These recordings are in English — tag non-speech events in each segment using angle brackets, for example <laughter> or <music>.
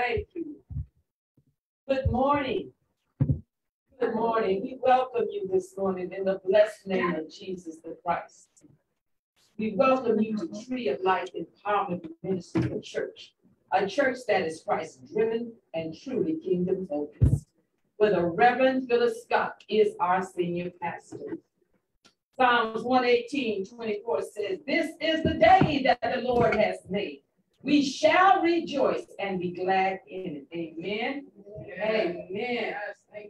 Thank you. Good morning. Good morning. We welcome you this morning in the blessed name of Jesus the Christ. We welcome you to Tree of Life Empowerment Ministry of Church, a church that is Christ driven and truly kingdom focused, where the Reverend Phyllis Scott is our senior pastor. Psalms 118, 24 says, This is the day that the Lord has made. We shall rejoice and be glad in it. Amen. Amen.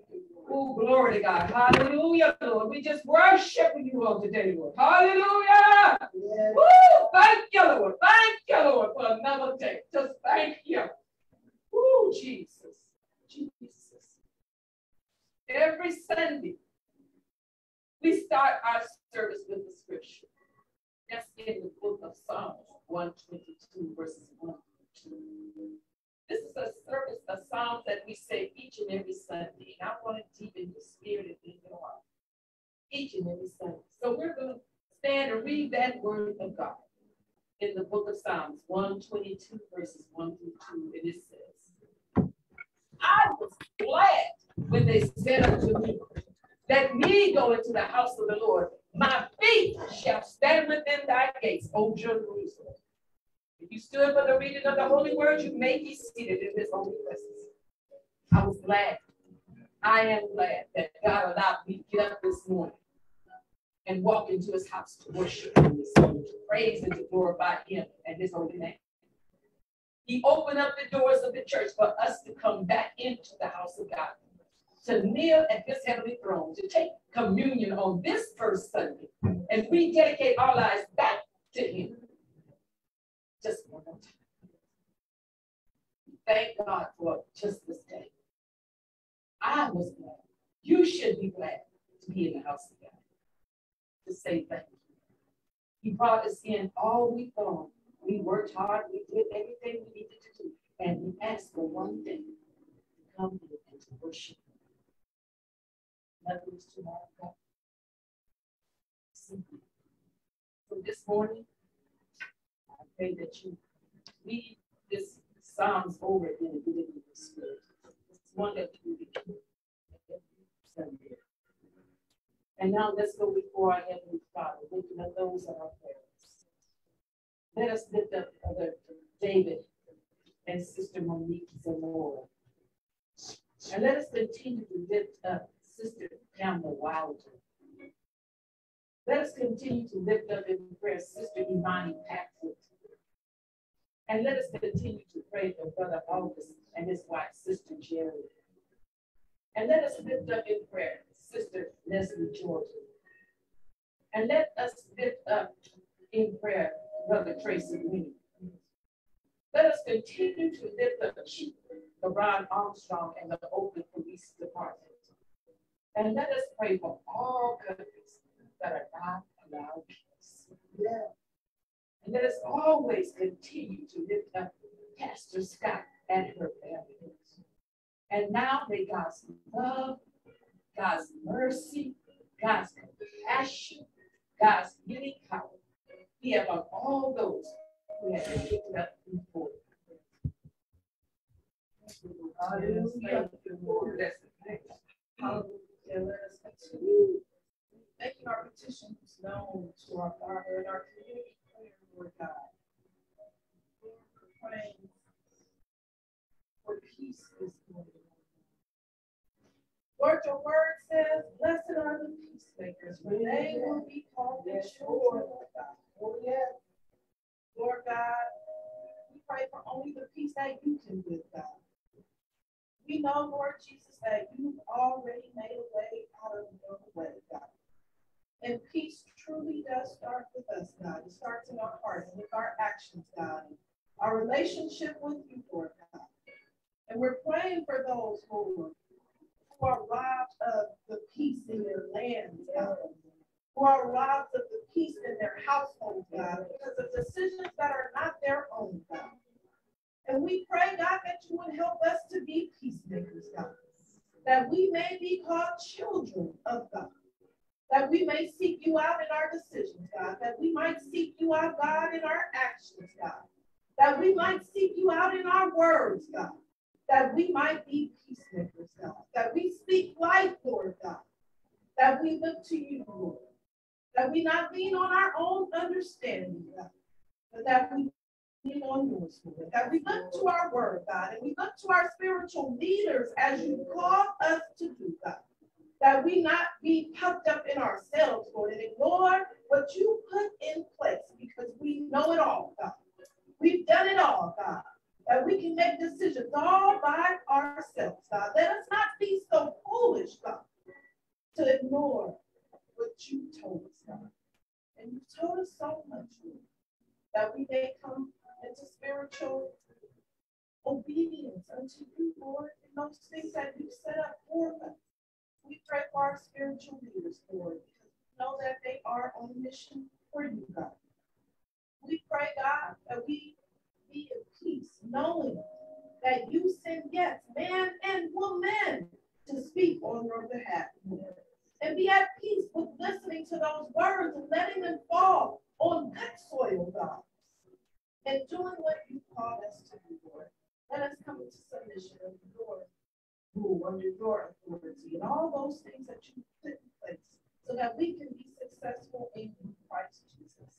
You. Oh, glory to God. Hallelujah, Lord. We just worship you on today, Lord. Hallelujah. Yes. Woo! Thank you, Lord. Thank you, Lord, for another day. Just thank you. Oh, Jesus. Jesus. Every Sunday, we start our service with the scripture. That's in the book of Psalms 122, verses 1 to 2. This is a service, a psalm that we say each and every Sunday. And I want to deepen your spirit and your heart. Each and every Sunday. So we're going to stand and read that word of God in the book of Psalms 122, verses 1 through 2. And it says, I was glad when they said unto me, Let me go into the house of the Lord. My feet shall stand within thy gates, O Jerusalem. If you stood for the reading of the holy word, you may be seated in this holy presence. I was glad. I am glad that God allowed me to get up this morning and walk into his house to worship him this morning, to praise and to glorify him and his holy name. He opened up the doors of the church for us to come back into the house of God, to kneel at this heavenly throne, to take communion on this first Sunday, and rededicate our lives back to him. Just one more time. Thank God for just this day. I was glad. You should be glad to be in the house of God. To say thank you. He brought us in all week long. We worked hard. We did everything we needed to do. And we asked for one thing to come here and to worship Him. Nothing is too hard. So this morning, I pray that you read this Psalms over in the beginning of the Spirit. It's one that you read. And now let's go before our Heavenly Father, lifting up those that are prayers. Let us lift up Brother David and Sister Monique Zamora. And let us continue to lift up Sister Pamela Wilder. Let us continue to lift up in prayer Sister Imani Patrick and let us continue to pray for Brother August and his wife, Sister Jerry. And let us lift up in prayer Sister Leslie Jordan. And let us lift up in prayer Brother Tracy Winnie. Let us continue to lift up Chief Ron Armstrong and the Oakland Police Department. And let us pray for all countries that are not allowed peace. Yeah. And let us always continue to lift up Pastor Scott and her family. And now may God's love, God's mercy, God's compassion, God's healing power be upon all those who have been lifted up before. Hallelujah. Hallelujah. Let us continue making our petitions known to our Father and our community Lord God. We're praying for peace this morning. Lord, your word says, Blessed are the peacemakers, for they will be called the children of God. Oh, yes. Lord God, we pray for only the peace that you can give, God. We know, Lord Jesus, that you've already made a way out of no way, God. And peace truly does start with us, God. It starts in our hearts and with our actions, God. Our relationship with you, Lord God. And we're praying for those, Lord, who are robbed of the peace in their lands, God. Who are robbed of the peace in their households, God, because of decisions that are not their own, God. And we pray, God, that you would help us to be peacemakers, God. That we may be called children of God. That we may seek you out in our decisions, God, that we might seek you out, God, in our actions, God, that we might seek you out in our words, God, that we might be peacemakers, God, that we speak life, Lord God, that we look to you, Lord, that we not lean on our own understanding, God, but that we on yours, Lord, that we look to our word, God, and we look to our spiritual leaders as you call us to do, God, that we not be puffed up in ourselves, Lord, and ignore what you put in place because we know it all, God. We've done it all, God that we can make decisions all by ourselves, God. Let us not be so foolish, God, to ignore what you told us, God. And you told us so much, Lord, that we may come into spiritual obedience unto you, Lord, and those things that you set up for us. We pray for our spiritual leaders, Lord, because we know that they are on mission for you, God. We pray, God, that we be at peace, knowing that you send, yes, man and woman to speak on your behalf. And be at peace with listening to those words and letting them fall on good soil, God. And doing what you call us to do, Lord. Let us come into submission under your rule, under your authority, and all those things that you put in place so that we can be successful in Christ Jesus.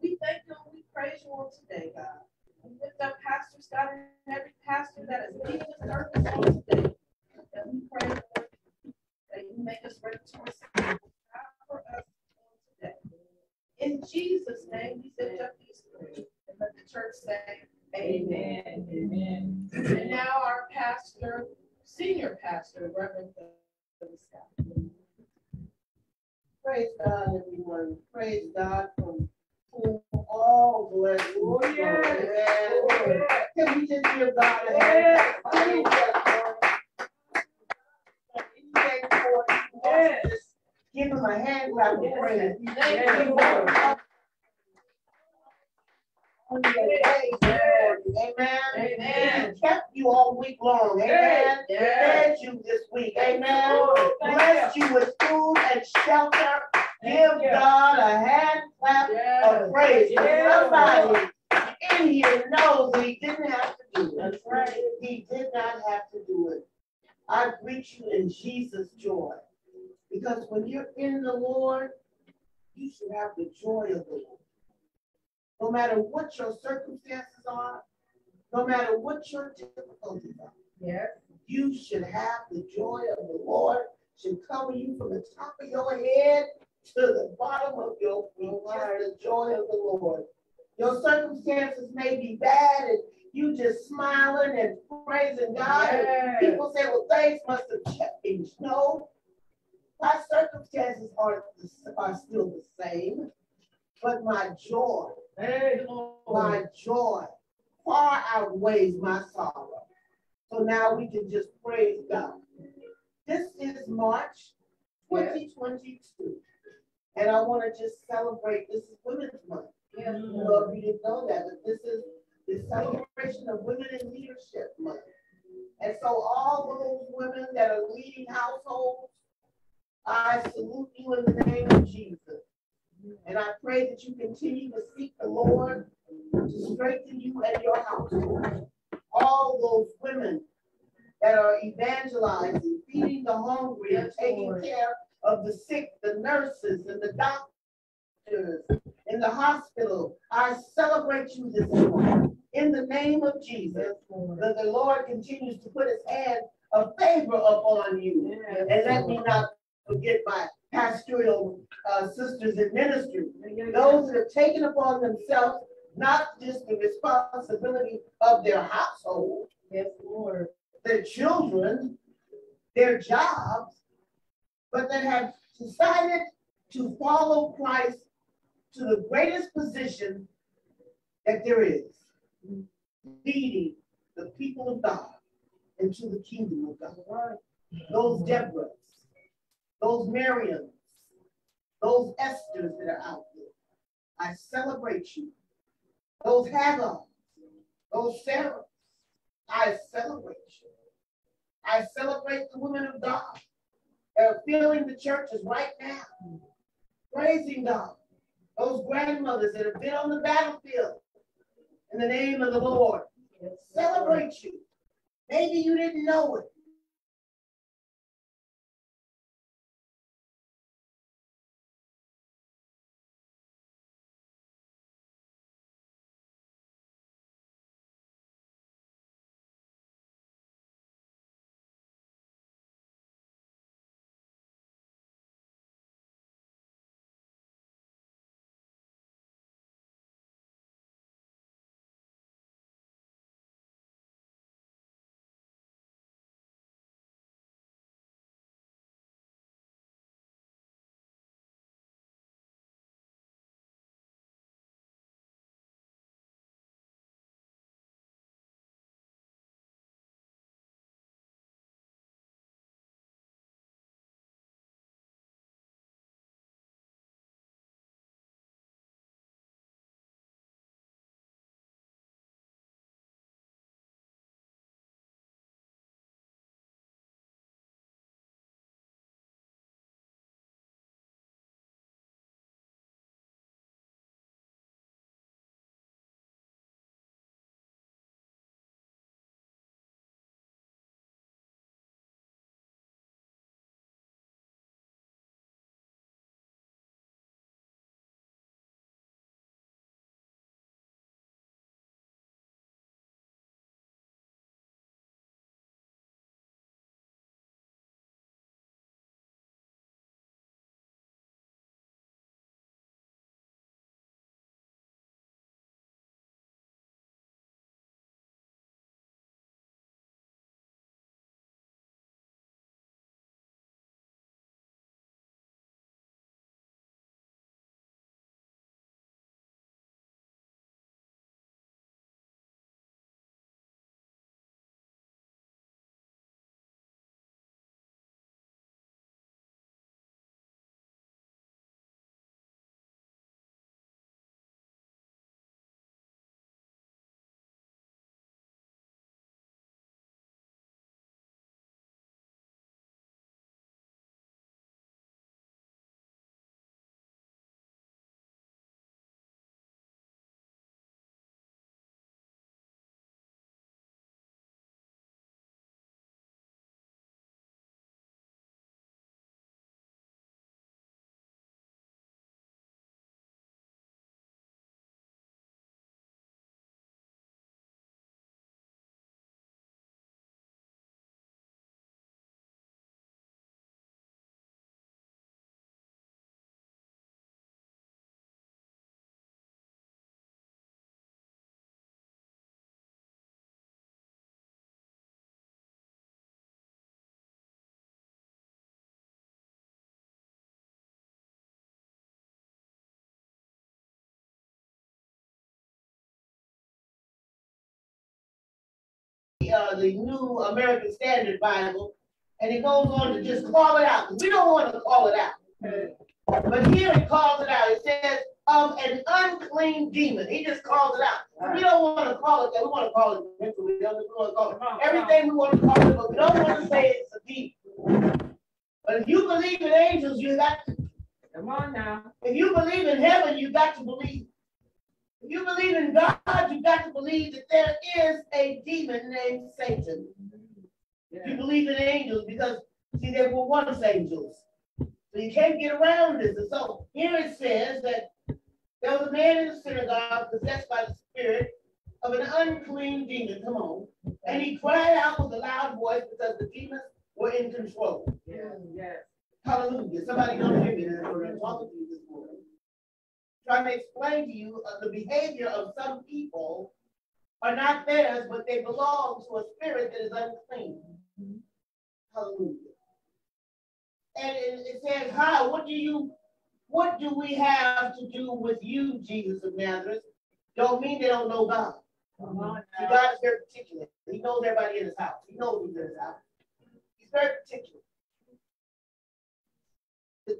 We thank you and we praise you on today, God. We lift up Pastor Scott and every pastor that is leading the service today. And we pray, Lord, that you make us ready to receive for us today. In Jesus' name, we lift up these three. And let the church say, Amen. Amen. And now our pastor, senior pastor, Reverend Scott. Praise God, everyone. Praise God from whom all blessings. Oh, yeah. Oh, amen. Can we just give God a hand? Can we just, anything for it? Yes. Give him a hand clap of Yes. praise. Thank you, Lord. Amen. Amen. He kept you all week long. Amen. Fed you this week. Amen. Blessed you with food and shelter. Give God a hand clap of praise. Somebody in here knows he didn't have to do it. That's right. He did not have to do it. I greet you in Jesus' joy. Because when you're in the Lord, you should have the joy of the Lord. No matter what your circumstances are, no matter what your difficulties are, Yes. you should have the joy of the Lord, should cover you from the top of your head to the bottom of your feet, the joy of the Lord. Your circumstances may be bad and you just smiling and praising God. and People say, well, things must have changed. No, my circumstances are, are still the same, but my joy, Hey, my joy far outweighs my sorrow. So now we can just praise God. This is March 2022. And I want to just celebrate, this is Women's Month. Don't know if you didn't know that, but this is the celebration of Women in Leadership Month. And so all those women that are leading households, I salute you in the name of Jesus. And I pray that you continue to seek the Lord to strengthen you and your household. All those women that are evangelizing, feeding the hungry, and taking care of the sick, the nurses and the doctors in the hospital. I celebrate you this morning in the name of Jesus. That the Lord continues to put his hand of favor upon you. And let me not forget my pastoral uh, sisters in ministry. Those that have taken upon themselves not just the responsibility of their household, Yes, Lord. their children, their jobs, but that have decided to follow Christ to the greatest position that there is, leading the people of God into the kingdom of God. Those Deborahs, those Miriams, those Esthers that are out there, I celebrate you. Those Hagars, those Sarahs, I celebrate you. I celebrate the women of God that are filling the churches right now, praising God. Those grandmothers that have been on the battlefield in the name of the Lord, celebrate you. Maybe you didn't know it. Uh, the New American Standard Bible, and it goes on to just call it out. We don't want to call it out. But here it calls it out. It says, of an unclean demon. He just calls it out. We don't want to call it that. We want to call it we don't want to call it everything we want to call it, but we don't want to say it's a demon. But if you believe in angels, you got to. Come on now. If you believe in heaven, you got to believe. If you believe in God, you've got to believe that there is a demon named Satan. Yeah. You believe in angels because, see, there were once angels. So you can't get around this. And so here it says that there was a man in the synagogue possessed by the spirit of an unclean demon. Come on. And he cried out with a loud voice because the demons were in control. Yeah, yes. Hallelujah. Somebody don't hear me. I'm talking to you this morning trying to explain to you uh, the behavior of some people are not theirs, but they belong to a spirit that is unclean. Mm-hmm. Hallelujah. And it, it says, how? What do you, what do we have to do with you, Jesus of Nazareth? Don't mean they don't know God. God is very particular. He knows everybody in his house. He knows who's in his house. He's very particular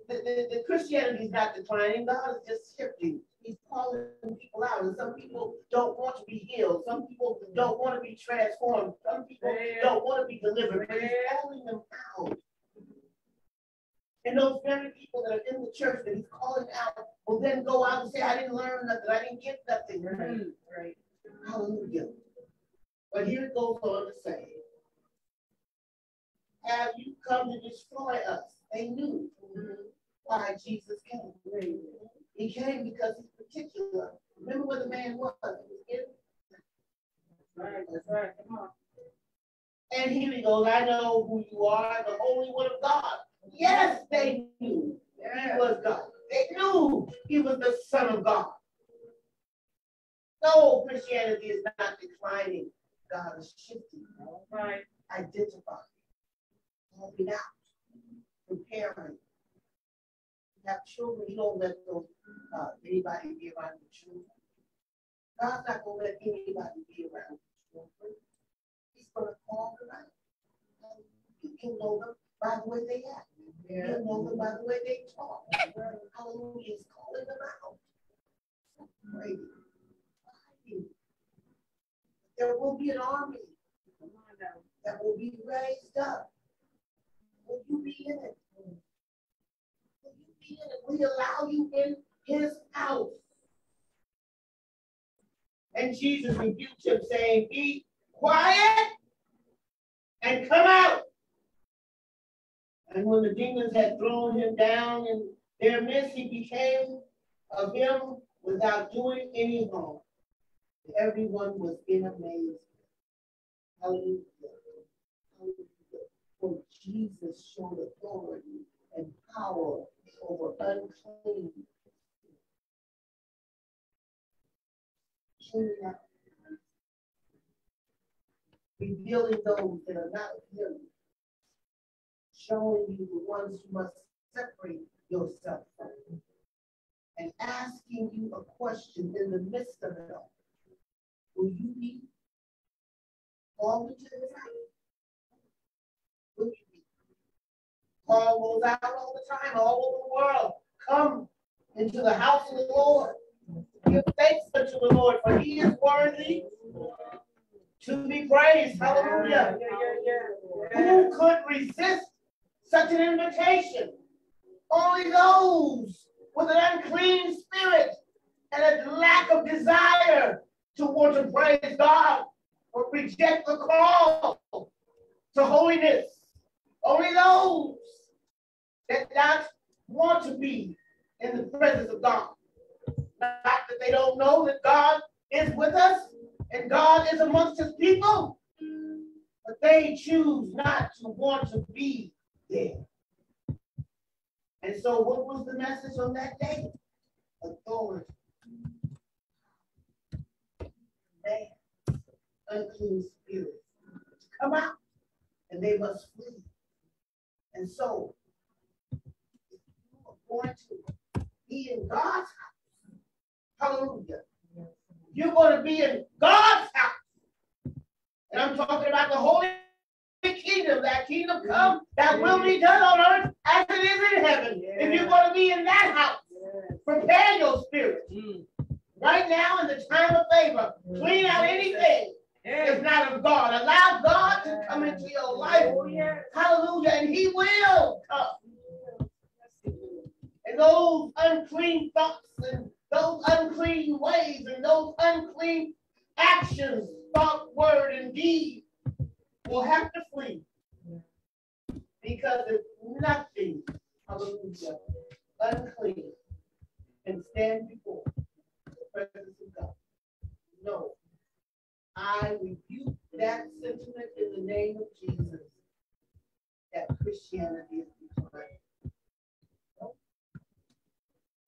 the, the, the Christianity is not declining. God is just shifting. He's calling people out. And some people don't want to be healed. Some people don't want to be transformed. Some people don't want to be delivered. But he's calling them out. And those very people that are in the church that he's calling out will then go out and say, I didn't learn nothing. I didn't get nothing. Right. right. Hallelujah. But here it goes on to say, have you come to destroy us? They knew why Jesus came. He came because he's particular. Remember what the man was? He was Right, that's right. Come on. And here he goes, I know who you are, the Holy One of God. Yes, they knew he was God. They knew he was the Son of God. No, Christianity is not declining. God is shifting, Right. identifying, helping out, You have children, you don't let those, uh, anybody be around the children. God's not gonna let anybody be around the children. He's gonna call them out. And You can know them by the way they act. You know them by the way they talk. Hallelujah, he's calling them out. Pray. There will be an army Come on now. that will be raised up. Will you be in it? Will you be in it? He allow you in his house? And Jesus rebuked him, saying, Be quiet and come out. And when the demons had thrown him down in their midst, he became of him without doing any harm. Everyone was in amazement. Hallelujah. For Jesus showed authority and power over unclean. Revealing those that are not him. Showing you the ones who must separate yourself from. And asking you a question in the midst of it all. Will you be called into his house? Will you be? Paul goes out all the time, all over the world. Come into the house of the Lord. Give thanks unto the Lord, for he is worthy to be praised. Hallelujah. Who could resist such an invitation? Only those with an unclean spirit and a lack of desire to want to praise God or reject the call to holiness. Only those that not want to be in the presence of God. Not that they don't know that God is with us and God is amongst his people, but they choose not to want to be there. And so, what was the message on that day? Authority. Man, unclean spirits come out and they must flee. And so, going to be in God's house, hallelujah, you're going to be in God's house. And I'm talking about the Holy Kingdom, that kingdom come, that will be done on earth as it is in heaven. If you're going to be in that house, prepare your spirit. Mm. Right now, in the time of favor, clean out anything that's Yeah. not of God. Allow God to come into your life. Oh, yeah. Hallelujah. And He will come. And those unclean thoughts and those unclean ways and those unclean actions, thought, word, and deed will have to flee. Because if nothing, hallelujah, unclean can stand before the presence of God. No. I rebuke that sentiment in the name of Jesus that Christianity is declining.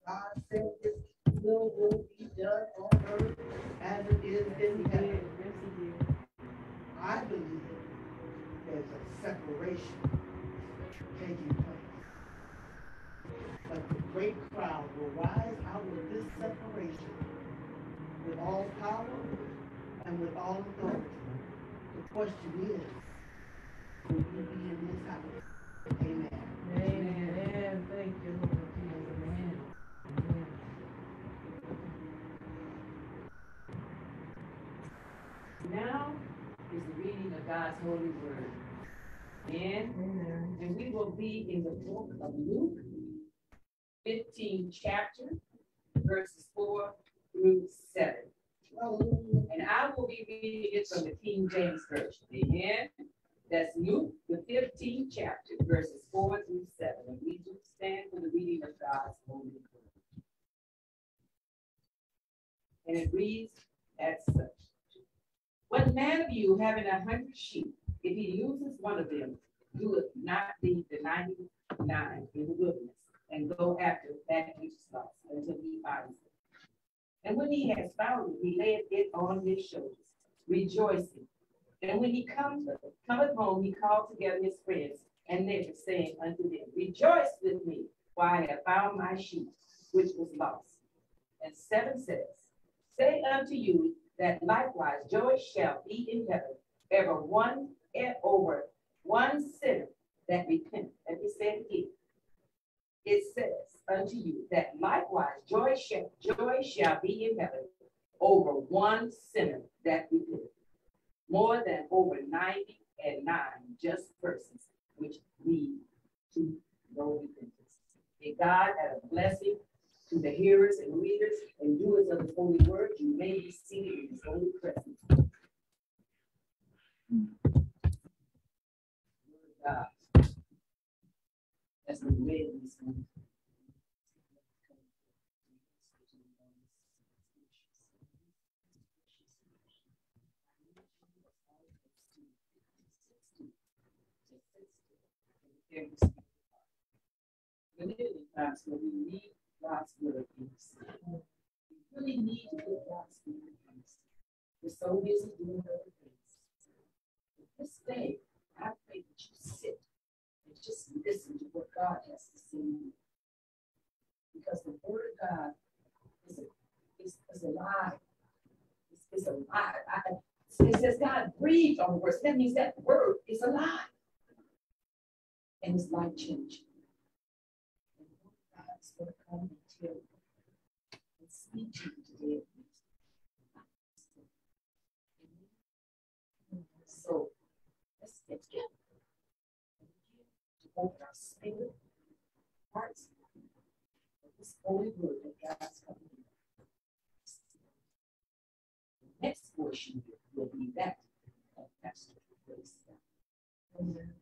God said his will will be done on earth as it is in heaven. I believe there's a separation taking place. But the great crowd will rise out of this separation with all power and with all authority. The question is, will you be in this house? Amen. Amen. Thank you, Lord Jesus. Amen. Amen. Now is the reading of God's holy word. And, Amen. and we will be in the book of Luke, 15 chapter, verses 4 through 7. And I will be reading it from the King James Version. Amen. That's Luke, the fifteenth chapter, verses four through seven, and we do stand for the reading of God's holy word. And it reads as such. What man of you having a hundred sheep, if he loses one of them, do it not leave the ninety-nine in the wilderness and go after that which is lost until he finds it. And when he has found it, he laid it on his shoulders, rejoicing. And when he comes, cometh home, he called together his friends and neighbors, saying unto them, Rejoice with me, for I have found my sheep, which was lost. And seven says, Say unto you that likewise joy shall be in heaven, ever one and over one sinner that repent. Let me say it again. It says unto you that likewise joy shall, joy shall be in heaven over one sinner that repent, more than over ninety and nine just persons which lead to no repentance. May God add a blessing to the hearers and readers and doers of the holy word. You may be seated in his holy presence. God. As we read this. Many times when we need God's word in us, we really need to get God's word in us. We're so busy doing other things. But this day, I pray that you sit and just listen to what God has to say you. Because the word of God is, a, is, is alive. It's, it's alive. I, it says God breathed on the words. That means that word is alive. And it's life changing. God is going to and tell you and speak to you today. So let's get together. To open our spirit, hearts, for this holy word that God's coming in. The next portion will be that of Pastor Grace. Amen.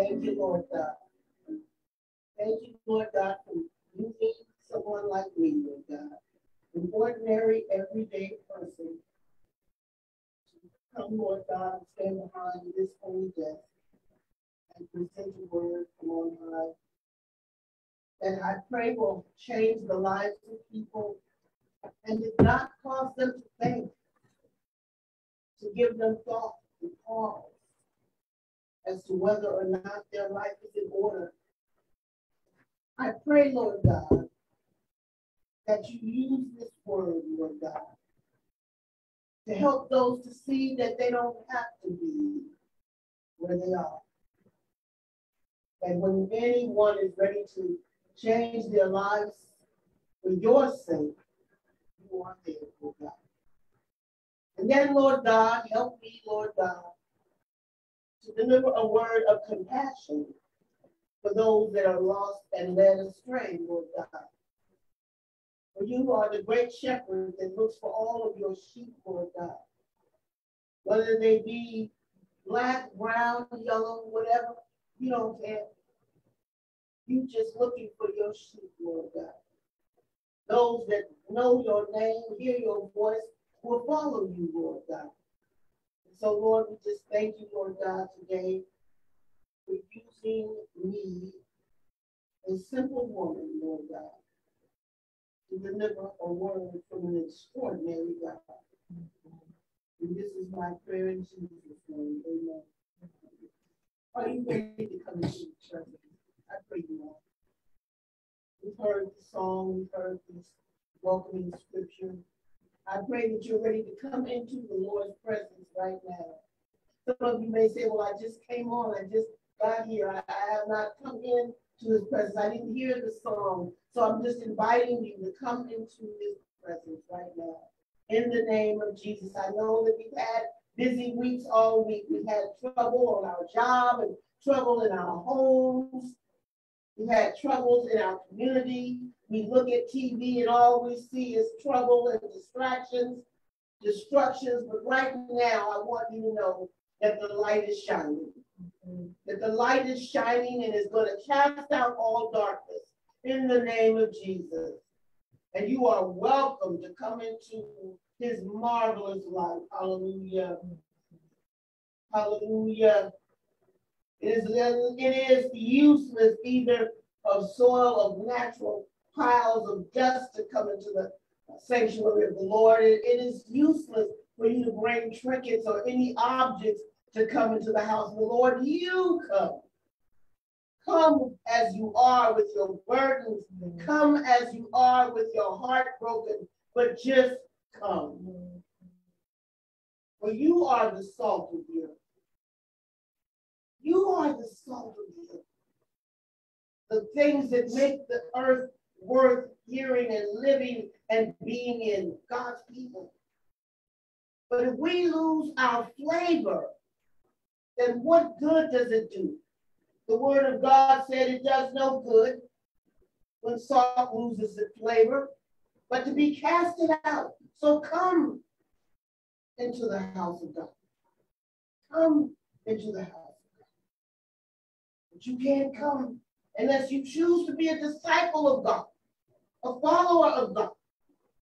Thank you, Lord God. Thank you, Lord God, for using someone like me, Lord God, an ordinary, everyday person. to Come, Lord God, and stand behind this holy desk and present your word from on high. And I pray will change the lives of people and did not cause them to think, to give them thought and pause as to whether or not their life is in order. I pray, Lord God, that you use this word, Lord God, to help those to see that they don't have to be where they are. And when anyone is ready to change their lives for your sake, you are there, Lord God. And then, Lord God, help me, Lord God, to deliver a word of compassion for those that are lost and led astray, Lord God. For you are the great shepherd that looks for all of your sheep, Lord God. Whether they be black, brown, yellow, whatever, you don't care. You just looking for your sheep, Lord God. Those that know your name, hear your voice, will follow you, Lord God. So, Lord, we just thank you, Lord God, today for using me, a simple woman, Lord God, to deliver a word from an extraordinary God. And this is my prayer in Jesus' name. Amen. Are you ready to come into the church? I pray you are. We've heard the song, we've heard this welcoming scripture. I pray that you're ready to come into the Lord's presence right now. Some of you may say, Well, I just came on, I just got here. I, I have not come in to his presence. I didn't hear the song. So I'm just inviting you to come into his presence right now. In the name of Jesus. I know that we've had busy weeks all week. We've had trouble on our job and trouble in our homes. We've had troubles in our community. We look at TV and all we see is trouble and distractions, destructions. But right now, I want you to know that the light is shining. That the light is shining and is going to cast out all darkness in the name of Jesus. And you are welcome to come into his marvelous light. Hallelujah. Hallelujah. It is, it is useless either of soil of natural piles of dust to come into the sanctuary of the Lord. it, it is useless for you to bring trinkets or any objects to come into the house of the Lord. You come. Come as you are with your burdens. Come as you are with your heart broken, but just come. For you are the salt of the earth. You are the salt of the earth. The things that make the earth worth hearing and living and being in God's people. But if we lose our flavor, then what good does it do? The word of God said it does no good when salt loses its flavor, but to be casted out. So come into the house of God. Come into the house of God. But you can't come unless you choose to be a disciple of God a follower of God.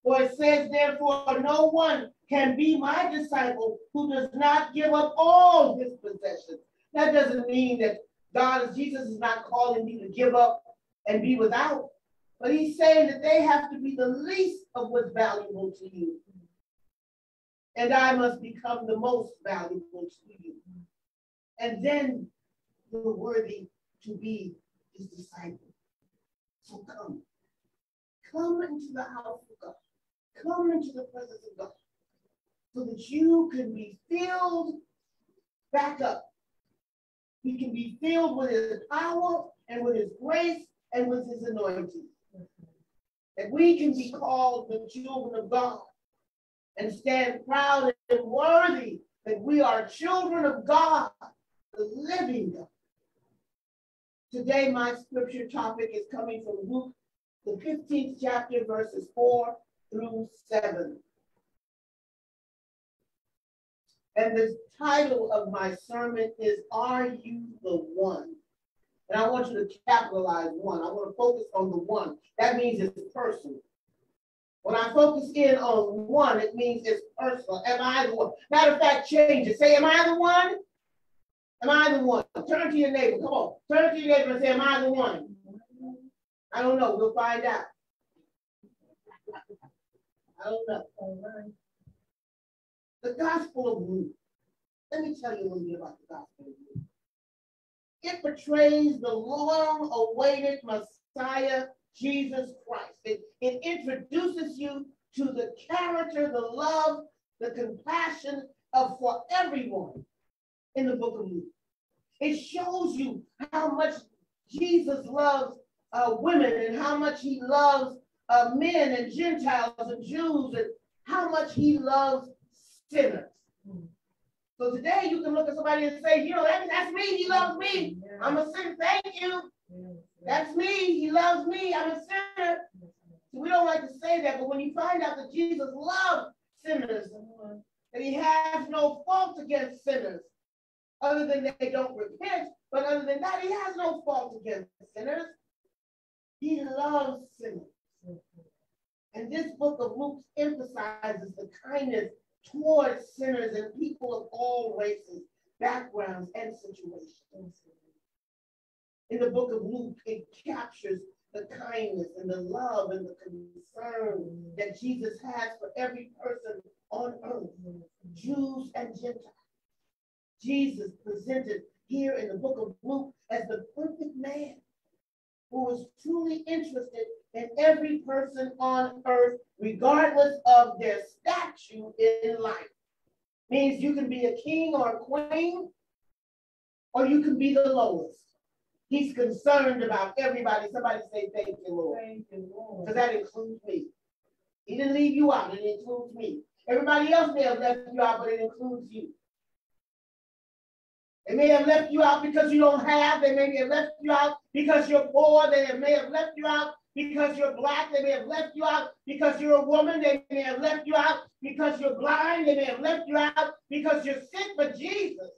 For it says, therefore, no one can be my disciple who does not give up all his possessions. That doesn't mean that God, Jesus is not calling me to give up and be without, but he's saying that they have to be the least of what's valuable to you. And I must become the most valuable to you. And then you're worthy to be his disciple. So come. Come into the house of God. Come into the presence of God so that you can be filled back up. We can be filled with his power and with his grace and with his anointing. That we can be called the children of God and stand proud and worthy that we are children of God, the living God. Today, my scripture topic is coming from Luke, the 15th chapter, verses 4 through 7. And the title of my sermon is Are You the One? And I want you to capitalize one. I want to focus on the one. That means it's personal. When I focus in on one, it means it's personal. Am I the one? Matter of fact, change it. Say, Am I the one? Am I the one? Turn to your neighbor. Come on. Turn to your neighbor and say, Am I the one? I don't know. We'll find out. I don't know. The Gospel of Luke. Let me tell you a little bit about the Gospel of Luke. It portrays the long awaited Messiah, Jesus Christ. It, it introduces you to the character, the love, the compassion of for everyone in the book of Luke. It shows you how much Jesus loves uh, women and how much he loves uh, men and Gentiles and Jews and how much he loves sinners. So today you can look at somebody and say, you know, that, that's me. He loves me. I'm a sinner. Thank you. That's me. He loves me. I'm a sinner. So we don't like to say that, but when you find out that Jesus loves sinners, that he has no fault against sinners, other than they don't repent, but other than that, he has no fault against sinners. He loves sinners. And this book of Luke emphasizes the kindness towards sinners and people of all races, backgrounds, and situations. In the book of Luke, it captures the kindness and the love and the concern that Jesus has for every person on earth, Jews and Gentiles. Jesus presented here in the book of Luke as the perfect man who was truly interested in every person on earth, regardless of their stature in life. Means you can be a king or a queen, or you can be the lowest. He's concerned about everybody. Somebody say, Thank you, Lord. Thank you, Lord. Because that includes me. He didn't leave you out, it includes me. Everybody else may have left you out, but it includes you. They may have left you out because you don't have. They may have left you out because you're poor. They may have left you out because you're black. They may have left you out because you're a woman. They may have left you out because you're blind. They may have left you out because you're sick. But Jesus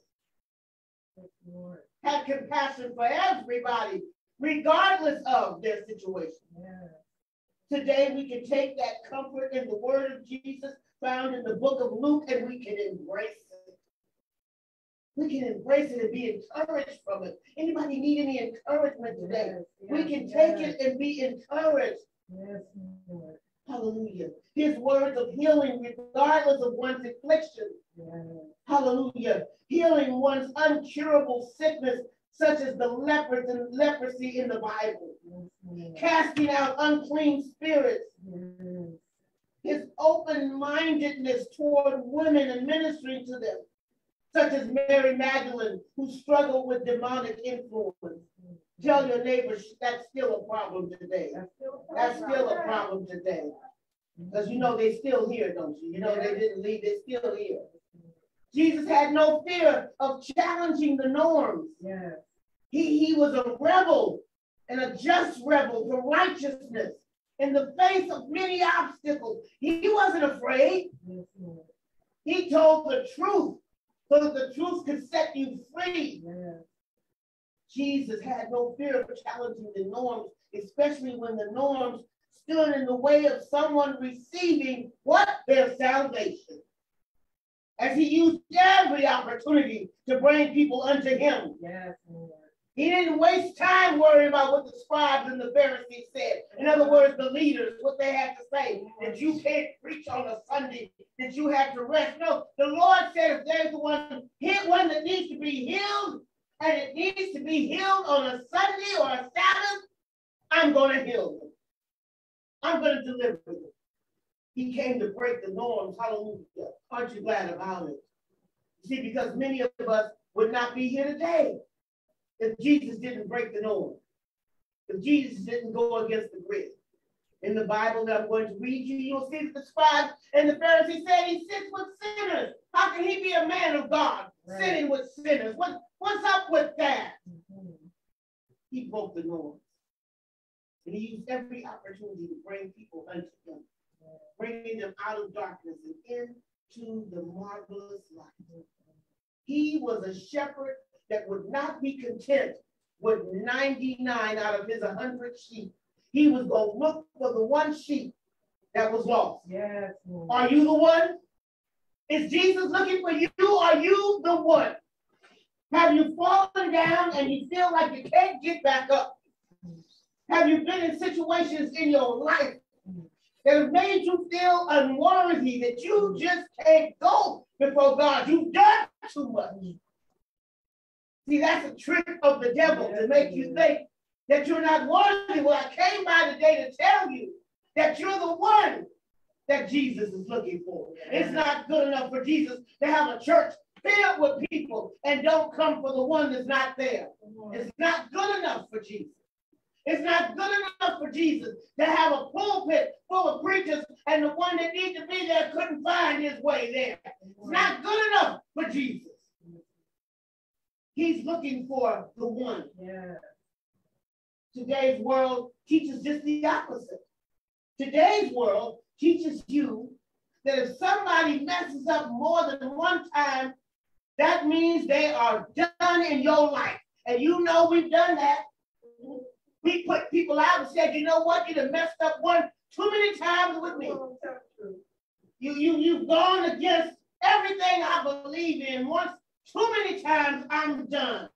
had compassion for everybody, regardless of their situation. Today, we can take that comfort in the word of Jesus found in the book of Luke and we can embrace we can embrace it and be encouraged from it. Anybody need any encouragement today? Yes, yes, we can yes. take it and be encouraged. Yes, Lord. Hallelujah. His words of healing, regardless of one's affliction. Hallelujah. Healing one's uncurable sickness, such as the lepers and leprosy in the Bible. Casting out unclean spirits. His open mindedness toward women and ministering to them such as Mary Magdalene, who struggled with demonic influence. Tell your neighbors that's still a problem today. That's still a problem today. Because you know they're still here, don't you? You know they didn't leave, they're still here. Jesus had no fear of challenging the norms. Yes. He, he was a rebel and a just rebel for righteousness in the face of many obstacles. He wasn't afraid. He told the truth so that the truth could set you free. Yeah. Jesus had no fear of challenging the norms, especially when the norms stood in the way of someone receiving what? Their salvation. As he used every opportunity to bring people unto him. Yes, Lord. He didn't waste time worrying about what the scribes and the Pharisees said. In other words, the leaders, what they had to say. That you can't preach on a Sunday, that you have to rest. No, the Lord said if there's one hit one that needs to be healed, and it needs to be healed on a Sunday or a Sabbath, I'm going to heal them. I'm going to deliver them. He came to break the norms. Hallelujah. Aren't you glad about it? See, because many of us would not be here today if Jesus didn't break the norm, if Jesus didn't go against the grid. In the Bible that to read you, you'll see that the scribes and the Pharisees said he sits with sinners. How can he be a man of God right. sitting with sinners? What, what's up with that? Mm-hmm. He broke the norm. And he used every opportunity to bring people unto him, bringing them out of darkness and into the marvelous light. He was a shepherd that would not be content with 99 out of his 100 sheep. He was going to look for the one sheep that was lost. Yes. Are you the one? Is Jesus looking for you? Are you the one? Have you fallen down and you feel like you can't get back up? Have you been in situations in your life that have made you feel unworthy, that you just can't go before God? You've done too much. See, that's a trick of the devil to make you think that you're not worthy. Well, I came by today to tell you that you're the one that Jesus is looking for. It's not good enough for Jesus to have a church filled with people and don't come for the one that's not there. It's not good enough for Jesus. It's not good enough for Jesus to have a pulpit full of preachers and the one that needs to be there couldn't find his way there. It's not good enough for Jesus. He's looking for the one. Yeah. Today's world teaches just the opposite. Today's world teaches you that if somebody messes up more than one time, that means they are done in your life. And you know we've done that. We put people out and said, you know what, you have messed up one too many times with me. You, you, you've gone against everything I believe in. Once too many times, I'm done.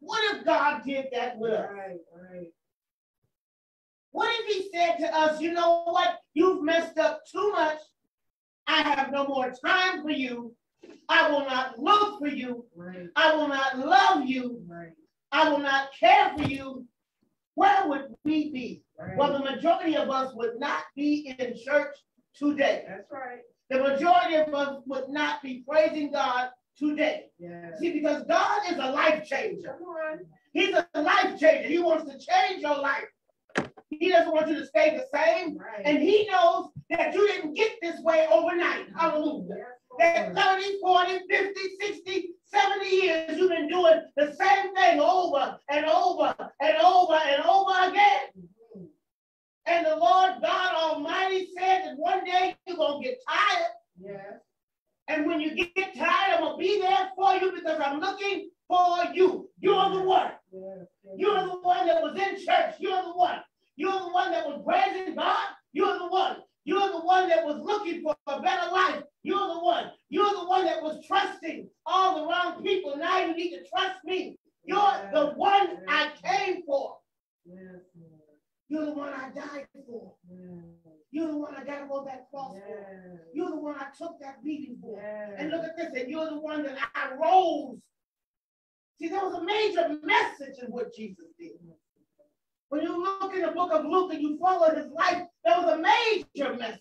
What if God did that with us? Right, right. What if he said to us, you know what, you've messed up too much. I have no more time for you. I will not look for you. Right. I will not love you. Right. I will not care for you where would we be? Right. Well, the majority of us would not be in church today. That's right. The majority of us would not be praising God today. Yeah. See, because God is a life changer. Come on. He's a life changer. He wants to change your life. He doesn't want you to stay the same. Right. And he knows that you didn't get this way overnight. Hallelujah. That 30, 40, 50, 60, 70 years you've been doing the same thing over and over and over and over again. Mm-hmm. And the Lord God Almighty said that one day you're going to get tired. Yes. And when you get tired, I'm going to be there for you because I'm looking for you. You're the one. You're the one that was in church. You're the one. You're the one that was praising God. You're the one. You're the one that was looking for a better life. You're the one. You're the one that was trusting all the wrong people. Now you need to trust me. You're the one. I came for. You're the one I died for. You're the one I got to go that cross for. You're the one I took that beating for. And look at this, and you're the one that I rose. See, there was a major message in what Jesus did. When you look in the book of Luke and you follow his life, there was a major message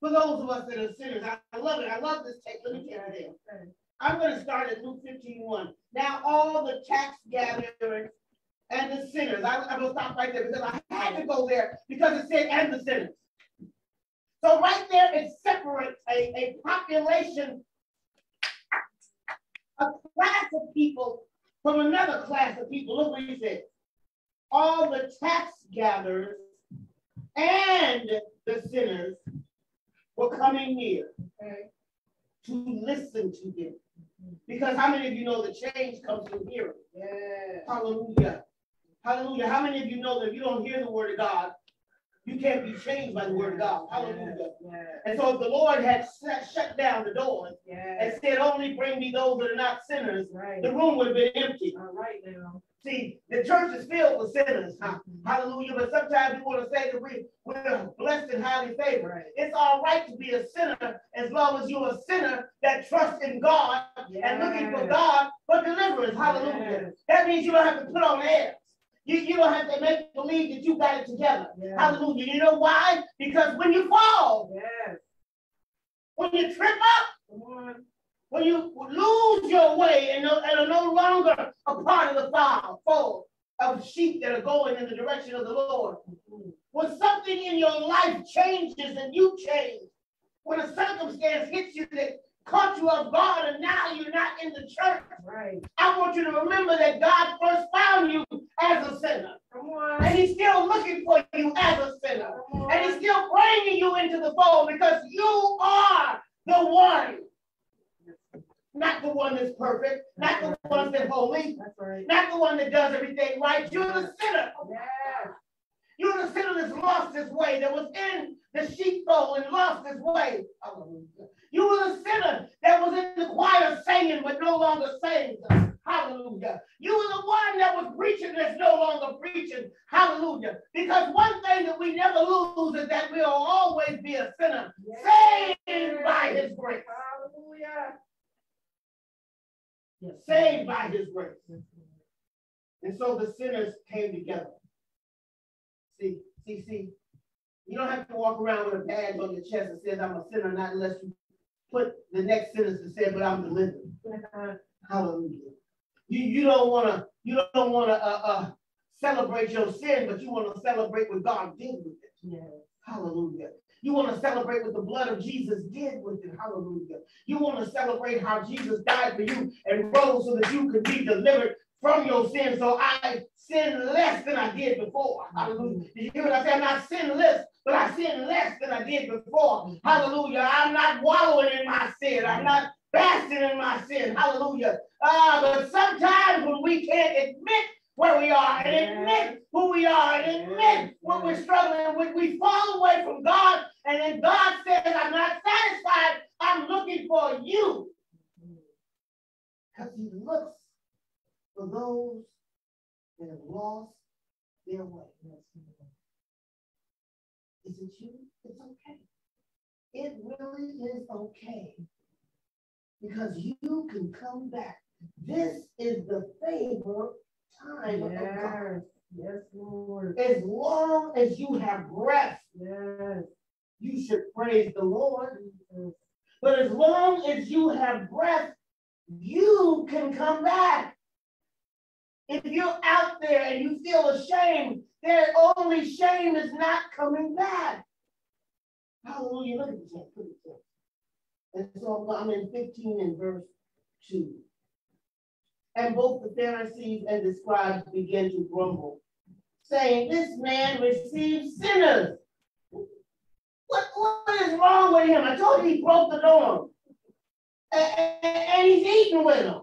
for those of us that are sinners. I love it. I love this text. Let me it you I'm going to start at Luke 15 1. Now, all the tax gatherers and the sinners, I, I'm going to stop right there because I had to go there because it said, and the sinners. So, right there, it separates a, a population, a class of people from another class of people. Look what he said. All the tax gatherers and the sinners were coming near okay, to listen to him. Because how many of you know the change comes from hearing? Yeah. Hallelujah. Hallelujah. How many of you know that if you don't hear the word of God, you can't be changed by the word of God. Hallelujah. And so if the Lord had set, shut down the doors yeah. and said, only bring me those that are not sinners, right. the room would have been empty. All right now. See, the church is filled with sinners. Huh? Mm-hmm. Hallelujah. But sometimes we want to say that we, we're blessed and highly favored. Right. It's all right to be a sinner as long as you're a sinner that trusts in God yes. and looking for God for deliverance. Hallelujah. Yes. That means you don't have to put on airs. You, you don't have to make believe that you got it together. Yes. Hallelujah. You know why? Because when you fall, yes. when you trip up, when you lose your way and, no, and are no longer a part of the fold of sheep that are going in the direction of the Lord. Mm-hmm. When something in your life changes and you change, when a circumstance hits you that caught you off guard and now you're not in the church. Right. I want you to remember that God first found you as a sinner. And he's still looking for you as a sinner. And he's still bringing you into the fold because you are the one. Not the one that's perfect, not the one that's holy, not the one that does everything right. You're the sinner. Yes. You're the sinner that's lost his way, that was in the sheepfold and lost his way. You were the sinner that was in the choir singing but no longer sings. Hallelujah. You were the one that was preaching that's no longer preaching. Hallelujah. Because one thing that we never lose is that we'll always be a sinner, Yes. saved by his grace. Hallelujah. Yes. Saved by his grace. And so the sinners came together. See, see, see. You don't have to walk around with a badge on your chest that says I'm a sinner, not unless you put the next sentence to say, but I'm delivered. Hallelujah. You you don't want to you don't want to uh, uh, celebrate your sin, but you want to celebrate what God did with it. Yes. Hallelujah. You want to celebrate what the blood of Jesus did with it. Hallelujah. You want to celebrate how Jesus died for you and rose so that you could be delivered from your sin. So I sin less than I did before. Hallelujah. Did you hear what I said? I'm not sinless, but I sin less than I did before. Hallelujah. I'm not wallowing in my sin. I'm not basking in my sin. Hallelujah. Ah, but sometimes when we can't admit where we are and admit who we are and admit what we're struggling with, we fall away from God. And then God says, I'm not satisfied. I'm looking for you. Because he looks for those that have lost their way. Is it you? It's okay. It really is okay. Because you can come back. This is the favor time of God. Yes. Yes, Lord. As long as you have breath, Yes. You should praise the Lord. But as long as you have breath, you can come back. If you're out there and you feel ashamed, their only shame is not coming back. Hallelujah. Look at this. Look at this. And so I'm in 15 and verse 2. And both the Pharisees and the scribes began to grumble, saying, This man receives sinners. What, what is wrong with him? I told you he broke the norm. A- a- And, he's eating with them.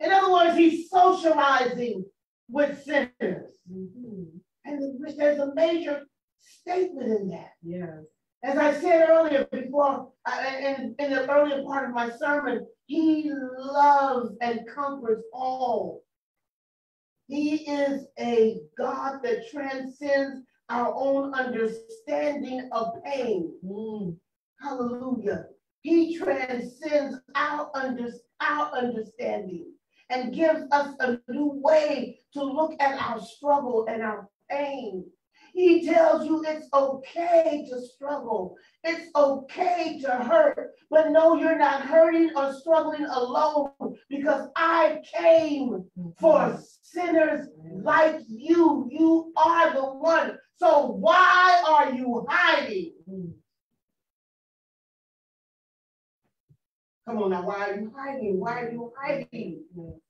In other words, he's socializing with sinners. Mhm. And there's a major statement in that. Yes. As I said earlier, before, I- in, in the earlier part of my sermon, he loves and comforts all. He is a God that transcends our own understanding of pain. Mm. Hallelujah. He transcends our, under, our understanding and gives us a new way to look at our struggle and our pain. He tells you it's okay to struggle. It's okay to hurt. But no, you're not hurting or struggling alone because I came for sinners like you. You are the one. So why are you hiding? Come on now, why are you hiding? Why are you hiding?